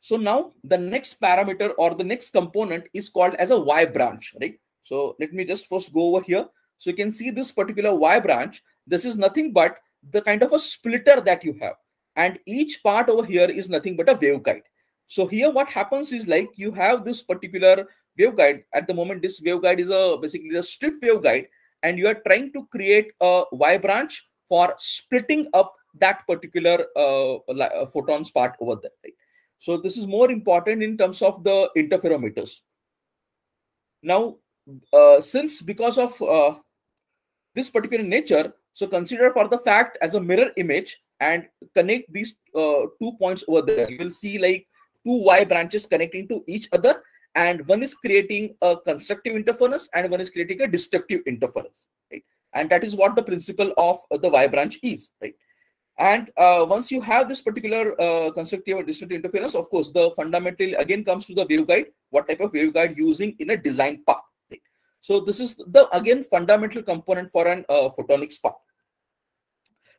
So now the next parameter or the next component is called as a Y branch, right? So let me just first go over here. So you can see this particular Y branch. This is nothing but the kind of a splitter that you have. And each part over here is nothing but a waveguide. So here what happens is like you have this particular waveguide. At the moment, this waveguide is a basically a strip waveguide. And you are trying to create a Y branch for splitting up that particular uh, photons part over there. Right? So this is more important in terms of the interferometers. Now, uh, since because of uh, this particular nature, so consider for the fact as a mirror image and connect these uh, two points over there. You will see like two Y branches connecting to each other and one is creating a constructive interference and one is creating a destructive interference. Right? And that is what the principle of the Y branch is. Right? And uh, once you have this particular uh, constructive or destructive interference, of course, the fundamental again comes to the waveguide, what type of waveguide using in a design part. Right? So this is the, again, fundamental component for an uh, photonics part.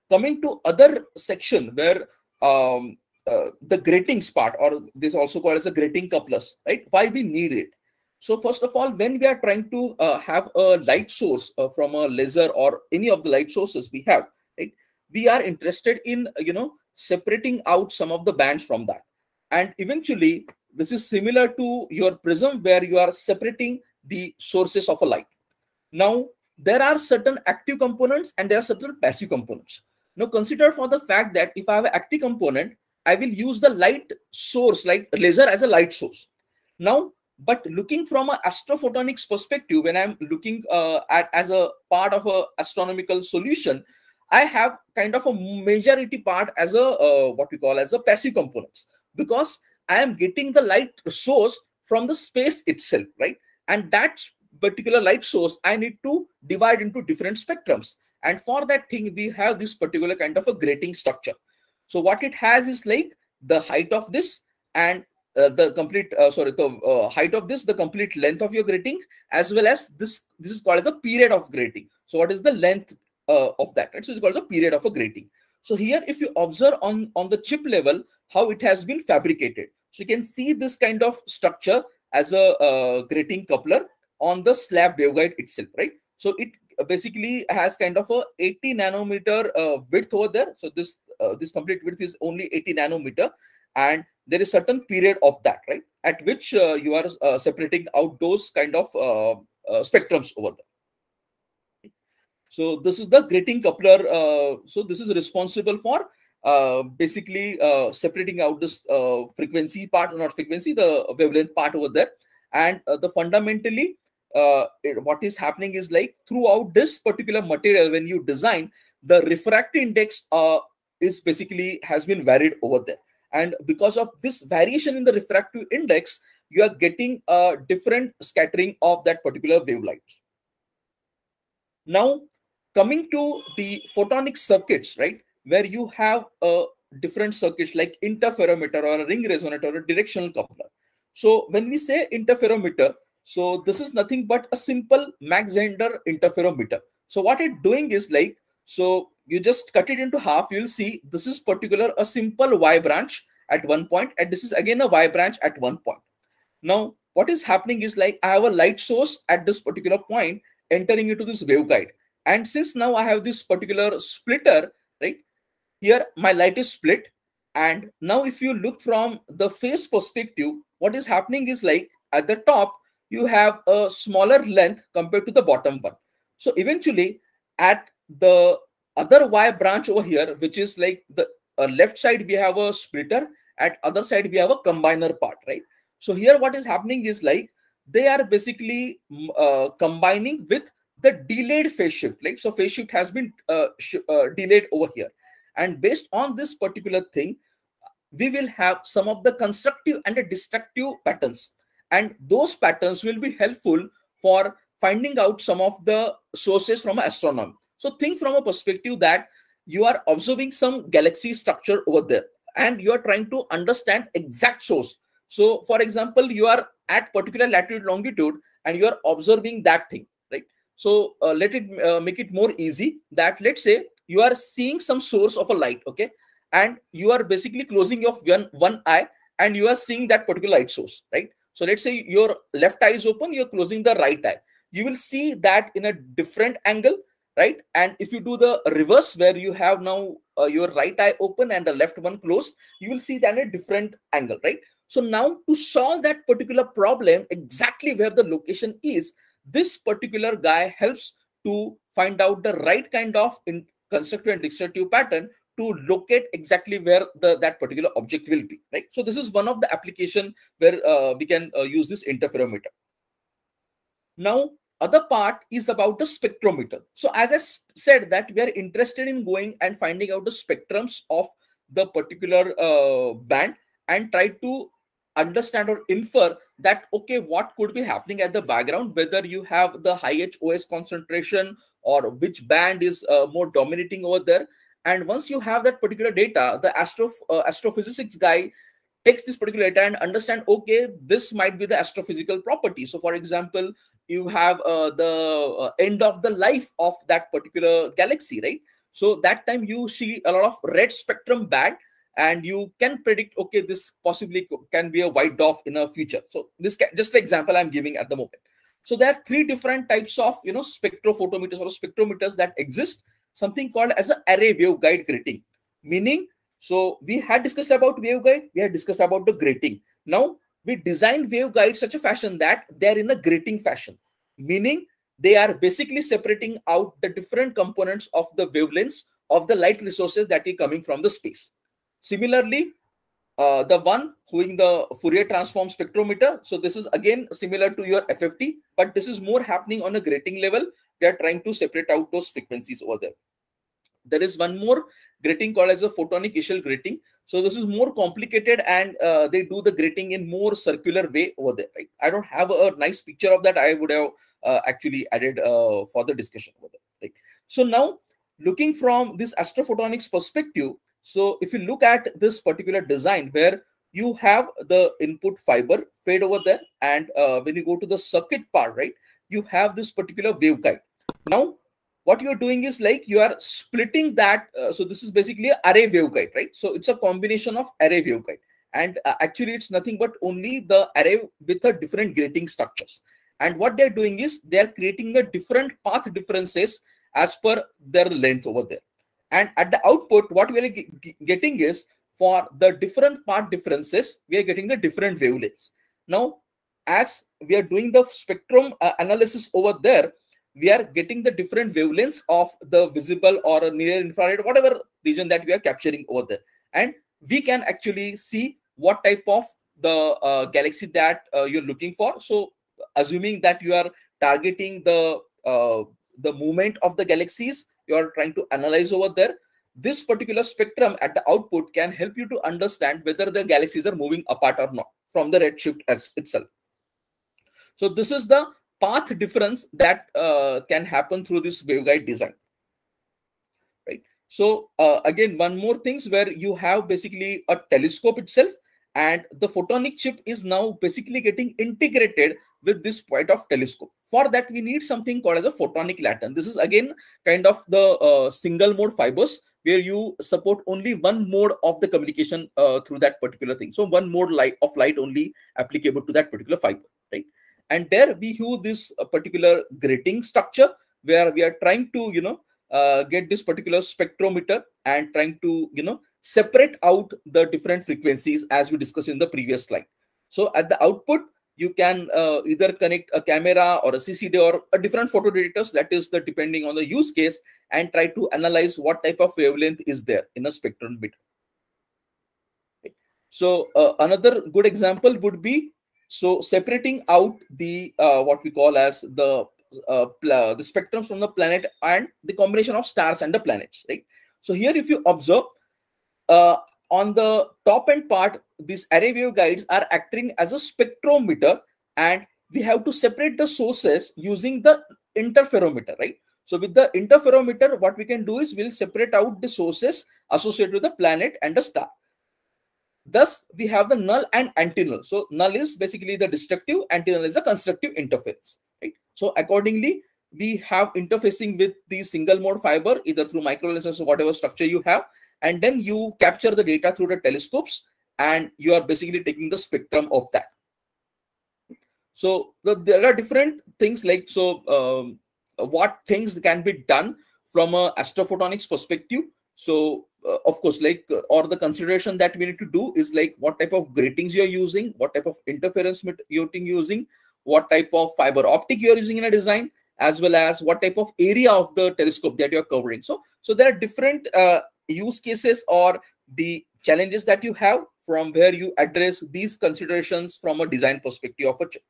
Coming to other section where um, uh, the gratings part, or this also called as a grating couplers, right? Why we need it. So first of all, when we are trying to uh, have a light source uh, from a laser or any of the light sources we have, we are interested in you know separating out some of the bands from that. And eventually this is similar to your prism where you are separating the sources of a light. Now there are certain active components and there are certain passive components. Now consider for the fact that if i have an active component i will use the light source like laser as a light source. Now but looking from an astrophotonics perspective when i'm looking uh, at as a part of a astronomical solution I have kind of a majority part as a uh, what we call as a passive components because I am getting the light source from the space itself, right? And that particular light source I need to divide into different spectrums. And for that thing, we have this particular kind of a grating structure. So what it has is like the height of this and uh, the complete uh, sorry the uh, height of this the complete length of your grating as well as this this is called as the period of grating so what is the length of that right? So it's called the period of a grating. So here if you observe on on the chip level how it has been fabricated. So you can see this kind of structure as a uh, grating coupler on the slab waveguide itself right? So it basically has kind of a 80 nanometer uh, width over there. So this uh, this complete width is only 80 nanometer. And there is certain period of that right? At which uh, you are uh, separating out those kind of uh, uh, spectrums over there so this is the grating coupler. Uh, so this is responsible for uh, basically uh, separating out this uh, frequency part, not frequency, the wavelength part over there. And uh, the fundamentally, uh, it, what is happening is like throughout this particular material, when you design, the refractive index is basically has been varied over there. And because of this variation in the refractive index, you are getting a different scattering of that particular wavelength. Now, coming to the photonic circuits, right, where you have a different circuits like interferometer or a ring resonator or a directional coupler. So when we say interferometer, so this is nothing but a simple Mach Zehnder interferometer. So what it's doing is like, so you just cut it into half, you'll see this is particular a simple Y branch at one point, and this is again a Y branch at one point. Now, what is happening is like I have a light source at this particular point entering into this waveguide. And since now I have this particular splitter, right? Here my light is split. And now if you look from the face perspective, what is happening is like at the top, you have a smaller length compared to the bottom one. So eventually at the other Y branch over here, which is like the uh, left side, we have a splitter. At other side, we have a combiner part, right? So here what is happening is like they are basically uh, combining with the delayed phase shift like so phase shift has been uh, sh uh, delayed over here. And based on this particular thing we will have some of the constructive and the destructive patterns. And those patterns will be helpful for finding out some of the sources from astronomy. So think from a perspective that you are observing some galaxy structure over there and you are trying to understand exact source. So for example you are at particular latitude longitude and you are observing that thing so uh, let it uh, make it more easy that let's say you are seeing some source of a light okay? And you are basically closing your one, one eye and you are seeing that particular light source right? So let's say your left eye is open you're closing the right eye. You will see that in a different angle right? And if you do the reverse where you have now uh, your right eye open and the left one closed you will see that in a different angle right? So now to solve that particular problem exactly where the location is this particular guy helps to find out the right kind of in constructive and destructive pattern to locate exactly where the that particular object will be right? So this is one of the application where uh, we can uh, use this interferometer. Now other part is about the spectrometer. So as i said that we are interested in going and finding out the spectrums of the particular uh, band and try to understand or infer that okay what could be happening at the background whether you have the high HOS concentration or which band is uh, more dominating over there. And once you have that particular data the astro uh, astrophysics guy takes this particular data and understand okay this might be the astrophysical property. So for example you have uh, the uh, end of the life of that particular galaxy right? So that time you see a lot of red spectrum band and you can predict okay this possibly can be a white dwarf in a future. So this can, just the example i'm giving at the moment. So there are three different types of you know spectrophotometers or spectrometers that exist. Something called as an array waveguide grating. Meaning so we had discussed about waveguide we had discussed about the grating. Now we design waveguide such a fashion that they're in a grating fashion. Meaning they are basically separating out the different components of the wavelengths of the light resources that are coming from the space similarly uh, the one doing the Fourier transform spectrometer. So this is again similar to your FFT, but this is more happening on a grating level they are trying to separate out those frequencies over there. There is one more grating called as a photonic Echelle grating. So this is more complicated and uh, they do the grating in more circular way over there. Right? I don't have a nice picture of that. I would have uh, actually added uh, for the discussion over there. Right? So now looking from this astrophotonics perspective, so if you look at this particular design where you have the input fiber fade over there and uh, when you go to the circuit part, right, you have this particular waveguide now, what you're doing is like you are splitting that. Uh, so this is basically an array waveguide, right? So it's a combination of array waveguide. And uh, actually, it's nothing but only the array with a different grating structures. And what they're doing is they're creating the different path differences as per their length over there. And at the output, what we are getting is for the different part differences, we are getting the different wavelengths. Now, as we are doing the spectrum uh, analysis over there, we are getting the different wavelengths of the visible or near infrared, whatever region that we are capturing over there. And we can actually see what type of the uh, galaxy that uh, you're looking for. So assuming that you are targeting the uh, the movement of the galaxies, you are trying to analyze over there. This particular spectrum at the output can help you to understand whether the galaxies are moving apart or not from the redshift as itself. So this is the path difference that uh, can happen through this waveguide design right so uh, again one more things where you have basically a telescope itself and the photonic chip is now basically getting integrated with this point of telescope. For that we need something called as a photonic lantern. This is again kind of the uh, single mode fibers where you support only one mode of the communication uh, through that particular thing. So one mode light of light only applicable to that particular fiber right? And there we use this uh, particular grating structure where we are trying to you know uh, get this particular spectrometer and trying to you know separate out the different frequencies as we discussed in the previous slide. So at the output you can uh, either connect a camera or a ccd or a different photo detectors that is the depending on the use case and try to analyze what type of wavelength is there in a spectrometer so uh, another good example would be so separating out the uh, what we call as the uh, the spectrum from the planet and the combination of stars and the planets, right? So here, if you observe, uh, on the top end part, these array waveguides are acting as a spectrometer and we have to separate the sources using the interferometer, right? So with the interferometer, what we can do is we'll separate out the sources associated with the planet and the star. Thus, we have the null and antinull. So null is basically the destructive, antinull is the constructive interference, right? So accordingly, we have interfacing with the single mode fiber, either through microlenses or whatever structure you have, and then you capture the data through the telescopes, and you are basically taking the spectrum of that. So the, there are different things like so um, what things can be done from a astrophotonics perspective. So uh, of course, like uh, or the consideration that we need to do is like what type of gratings you're using, what type of interference you're using, what type of fiber optic you're using in a design, as well as what type of area of the telescope that you're covering. So so there are different uh, use cases or the challenges that you have from where you address these considerations from a design perspective of a chip.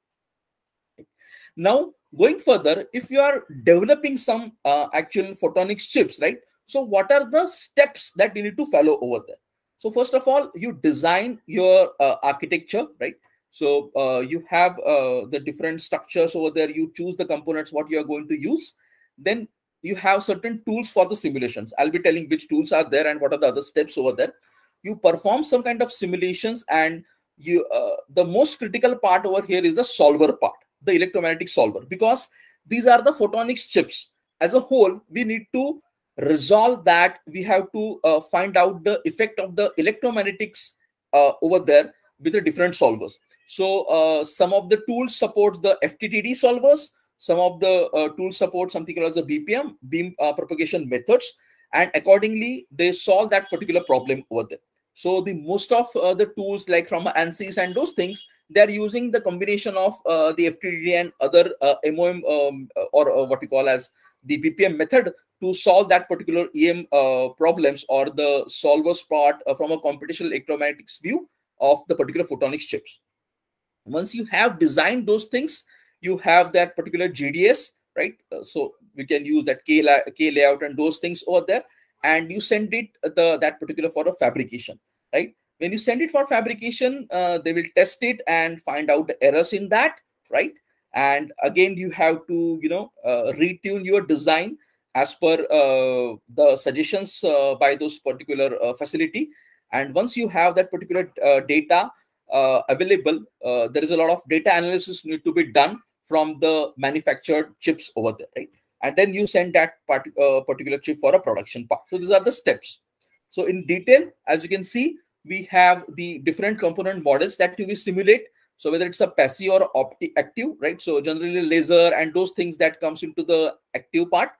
Now, going further, if you are developing some uh, actual photonics chips, right? So what are the steps that you need to follow over there? So first of all, you design your uh, architecture, right? So uh, you have uh, the different structures over there. You choose the components what you are going to use. Then you have certain tools for the simulations. I'll be telling which tools are there and what are the other steps over there. You perform some kind of simulations and you uh, the most critical part over here is the solver part the electromagnetic solver. Because these are the photonics chips. As a whole we need to resolve that. We have to uh, find out the effect of the electromagnetics uh, over there with the different solvers. So uh, some of the tools support the fdtd solvers. Some of the uh, tools support something called as the bpm beam uh, propagation methods. And accordingly they solve that particular problem over there so the most of uh, the tools like from ANSYS and those things, they're using the combination of uh, the FTD and other uh, MOM um, or uh, what we call as the BPM method to solve that particular EM uh, problems or the solvers part uh, from a computational electromagnetics view of the particular photonics chips. Once you have designed those things, you have that particular GDS, right? so we can use that K, la KLayout and those things over there and you send it the that particular for a fabrication right? When you send it for fabrication uh, they will test it and find out the errors in that right? And again you have to you know uh, retune your design as per uh, the suggestions uh, by those particular uh, facility. And once you have that particular uh, data available there is a lot of data analysis need to be done from the manufactured chips over there right and then you send that part, uh, particular chip for a production part. So these are the steps. So in detail, as you can see, we have the different component models that we simulate. So whether it's a passive or opti active, right? So generally laser and those things that comes into the active part.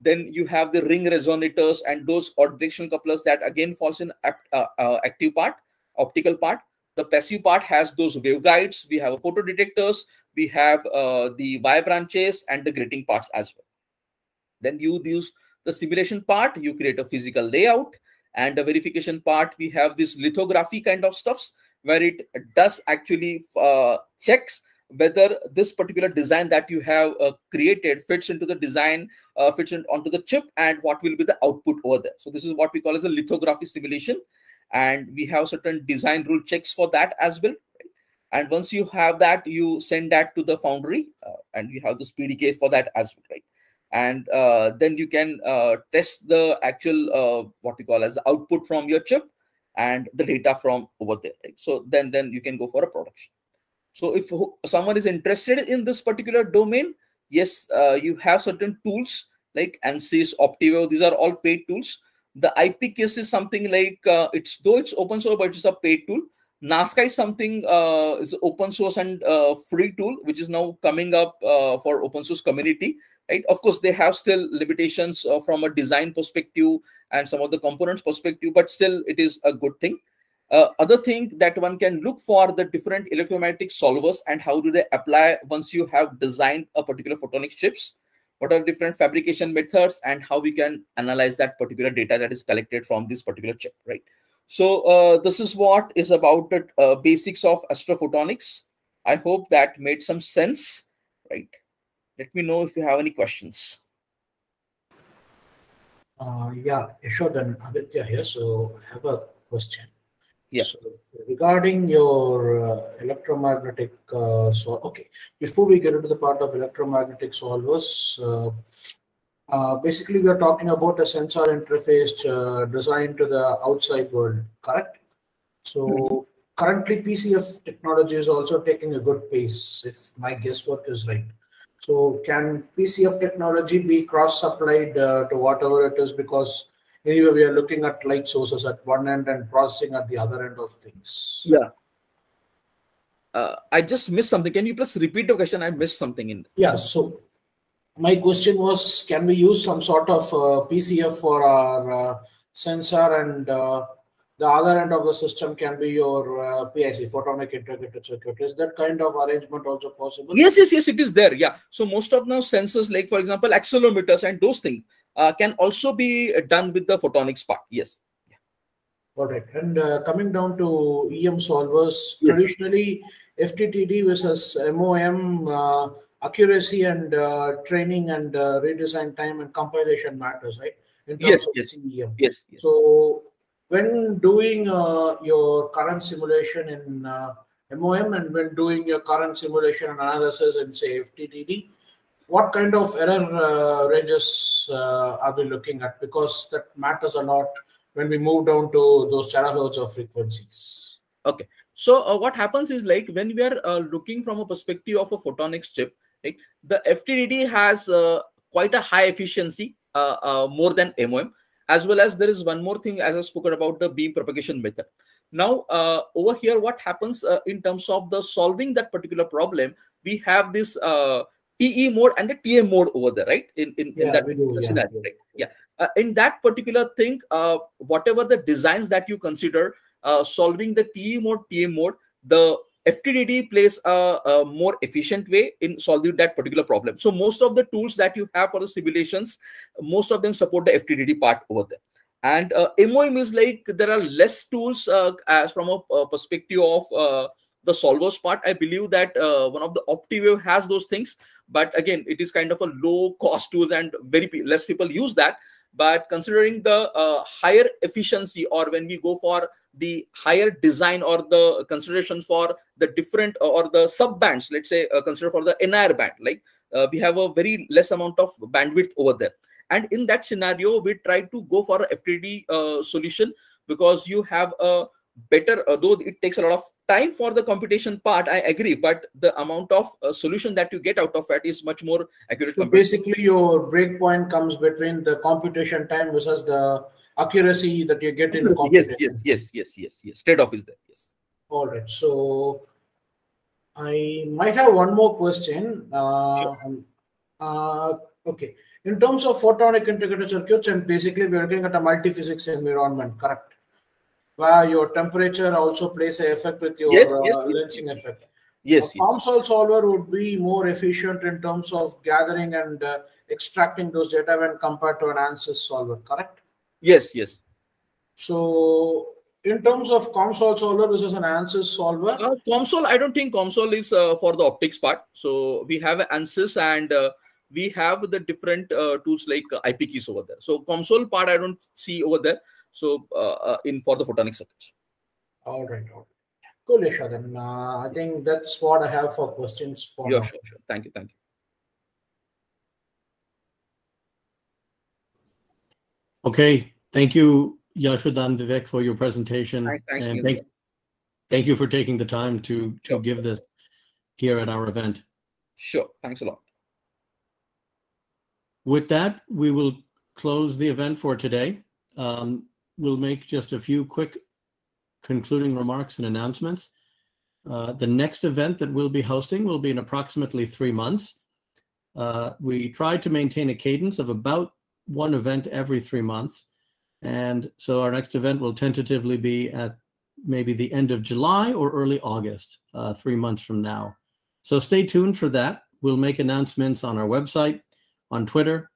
Then you have the ring resonators and those or directional couplers that again falls in uh, uh, active part, optical part. The passive part has those waveguides. We have photo detectors. We have uh, the Y branches and the grating parts as well. Then you use the simulation part, you create a physical layout and the verification part, we have this lithography kind of stuffs where it does actually uh, checks whether this particular design that you have uh, created fits into the design, uh, fits in, onto the chip and what will be the output over there. So this is what we call as a lithography simulation. And we have certain design rule checks for that as well. And once you have that, you send that to the foundry uh, and you have this PDK for that as well, right? And uh, then you can uh, test the actual uh, what we call as the output from your chip and the data from over there right? so then then you can go for a production. So if someone is interested in this particular domain yes uh, you have certain tools like ansys optiwave these are all paid tools. The IPKISS is something like uh, it's though it's open source but it's a paid tool. Nazca is something uh, is open source and free tool which is now coming up for open source community right? Of course they have still limitations uh, from a design perspective and some of the components perspective but still it is a good thing. Uh, other thing that one can look for the different electromagnetic solvers and how do they apply once you have designed a particular photonic chips what are different fabrication methods and how we can analyze that particular data that is collected from this particular chip right? So uh, this is what is about the uh, basics of astrophotonics. I hope that made some sense right let me know if you have any questions.
Uh, yeah, sure. Then Aditya here. So I have a question.
Yeah.
So regarding your uh, electromagnetic, uh, so okay, before we get into the part of electromagnetic solvers, uh, uh, basically we are talking about a sensor interface uh, designed to the outside world, correct? So
Mhm.
currently PCF technology is also taking a good pace, if my guesswork is right. So can PCF technology be cross-supplied uh, to whatever it is? Because anyway, we are looking at light sources at one end and processing at the other end of things.
Yeah. Uh, I just missed something. Can you please repeat the question? I missed something in.
Yeah. So my question was, can we use some sort of uh, PCF for our uh, sensor and uh, the other end of the system can be your uh, PIC, photonic integrated circuit. Is that kind of arrangement also possible?
Yes, yes, yes, it is there. Yeah. So most of now sensors, like for example, accelerometers and those things, uh, can also be done with the photonics part. Yes.
All right. And uh, coming down to EM solvers,
Yes.
traditionally FDTD versus MOM uh, accuracy and uh, training and uh, redesign time and compilation matters, right? In terms
Yes,
of
yes.
CEM.
Yes. yes.
So when doing uh, your current simulation in uh, MOM and when doing your current simulation and analysis in say FDTD, what kind of error uh, ranges uh, are we looking at? Because that matters a lot when we move down to those terahertz of frequencies. Okay.
So uh, what happens is like when we are uh, looking from a perspective of a photonics chip, right? The FDTD has quite a high efficiency, more than MOM, as well as there is one more thing as I spoken about the beam propagation method. Now uh, over here, what happens uh, in terms of the solving that particular problem, we have this uh, TE mode and the TM mode over there, right? In in, in that
do,
particular
yeah,
scenario,
yeah.
right? Yeah. Uh, in that particular thing, uh, whatever the designs that you consider, uh, solving the TE mode, TM mode, the FDTD plays a, a more efficient way in solving that particular problem. So most of the tools that you have for the simulations, most of them support the FDTD part over there. And uh, MOM is like there are less tools uh, as from a, uh perspective of uh, the solvers part. I believe that uh, one of the OptiWave has those things, but again, it is kind of a low cost tools and very less people use that. But considering the uh, higher efficiency, or when we go for the higher design or the consideration for the different or the sub bands, let's say uh, consider for the NIR band, like uh, we have a very less amount of bandwidth over there. And in that scenario, we try to go for a FTD uh, solution because you have a better, uh, though it takes a lot of time for the computation part, I agree, but the amount of uh, solution that you get out of it is much more accurate.
So basically, your breakpoint comes between the computation time versus the accuracy that you get in the computation.
yes, yes, yes, yes, yes. Trade off is there. Yes.
All right. So I might have one more question. Uh,
Sure.
um, uh, okay. In terms of photonic integrated circuits, and basically we're looking at a multi-physics environment, correct? Where your temperature also plays an effect with your
Yes,
uh,
yes, yes,
lensing
yes.
effect.
Yes,
A
yes.
COMSOL solver would be more efficient in terms of gathering and uh, extracting those data when compared to an ANSYS solver, correct?
Yes, yes.
So, in terms of COMSOL solver versus an ANSYS solver,
Uh, COMSOL, I don't think COMSOL is uh, for the optics part. So we have ANSYS and uh, we have the different uh, tools like uh, IP keys over there. So COMSOL part, I don't see over there. So uh, uh, in for the photonic circuits.
all right, all right. Cool, Yasha. Then uh, I think that's what I have for questions for
Yeah,
now.
sure, sure. Thank you, thank you.
Okay, thank you, Yashodhan Vivek, for your presentation.
Thanks, thanks,
and thank, thank you for taking the time to, to
Sure.
give this here at our event.
Sure, thanks a lot.
With that, we will close the event for today. Um, We'll make just a few quick concluding remarks and announcements. Uh, The next event that we'll be hosting will be in approximately three months. Uh, We try to maintain a cadence of about one event every three months. And so our next event will tentatively be at maybe the end of July or early August, uh, three months from now. So stay tuned for that. We'll make announcements on our website, on Twitter,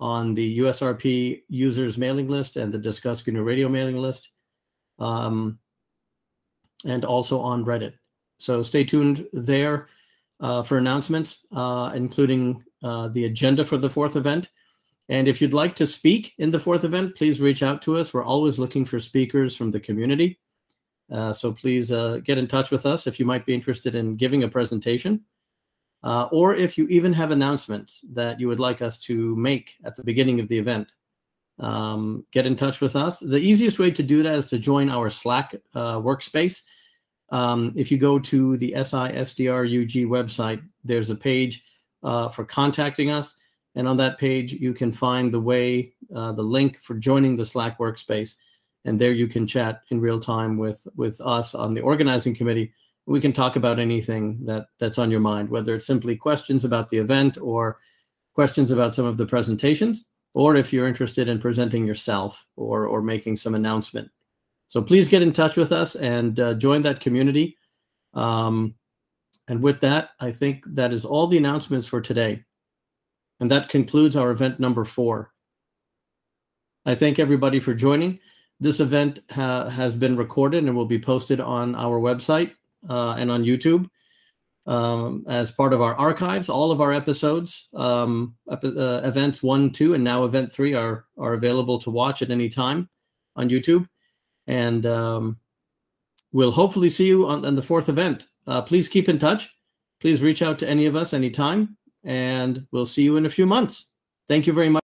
on the USRP users mailing list and the Discuss GNU Radio mailing list, um, and also on Reddit. So stay tuned there uh, for announcements, uh, including uh, the agenda for the fourth event. And if you'd like to speak in the fourth event, please reach out to us. We're always looking for speakers from the community. Uh, so please uh, get in touch with us if you might be interested in giving a presentation, uh, or if you even have announcements that you would like us to make at the beginning of the event. Um, get in touch with us. The easiest way to do that is to join our Slack uh, workspace. Um, if you go to the SI-SDR-UG website, there's a page uh, for contacting us. And on that page, you can find the way, uh, the link for joining the Slack workspace. And there you can chat in real time with, with us on the organizing committee. We can talk about anything that, that's on your mind, whether it's simply questions about the event or questions about some of the presentations, or if you're interested in presenting yourself or, or making some announcement. So please get in touch with us and uh, join that community. Um, and with that, I think that is all the announcements for today. And that concludes our event number four. I thank everybody for joining. This event ha has been recorded and will be posted on our website uh, and on YouTube um, as part of our archives. All of our episodes, um, ep uh, events one, two, and now event three are, are available to watch at any time on YouTube. And um, we'll hopefully see you on, on the fourth event. Uh, please keep in touch. Please reach out to any of us anytime, and we'll see you in a few months. Thank you very much.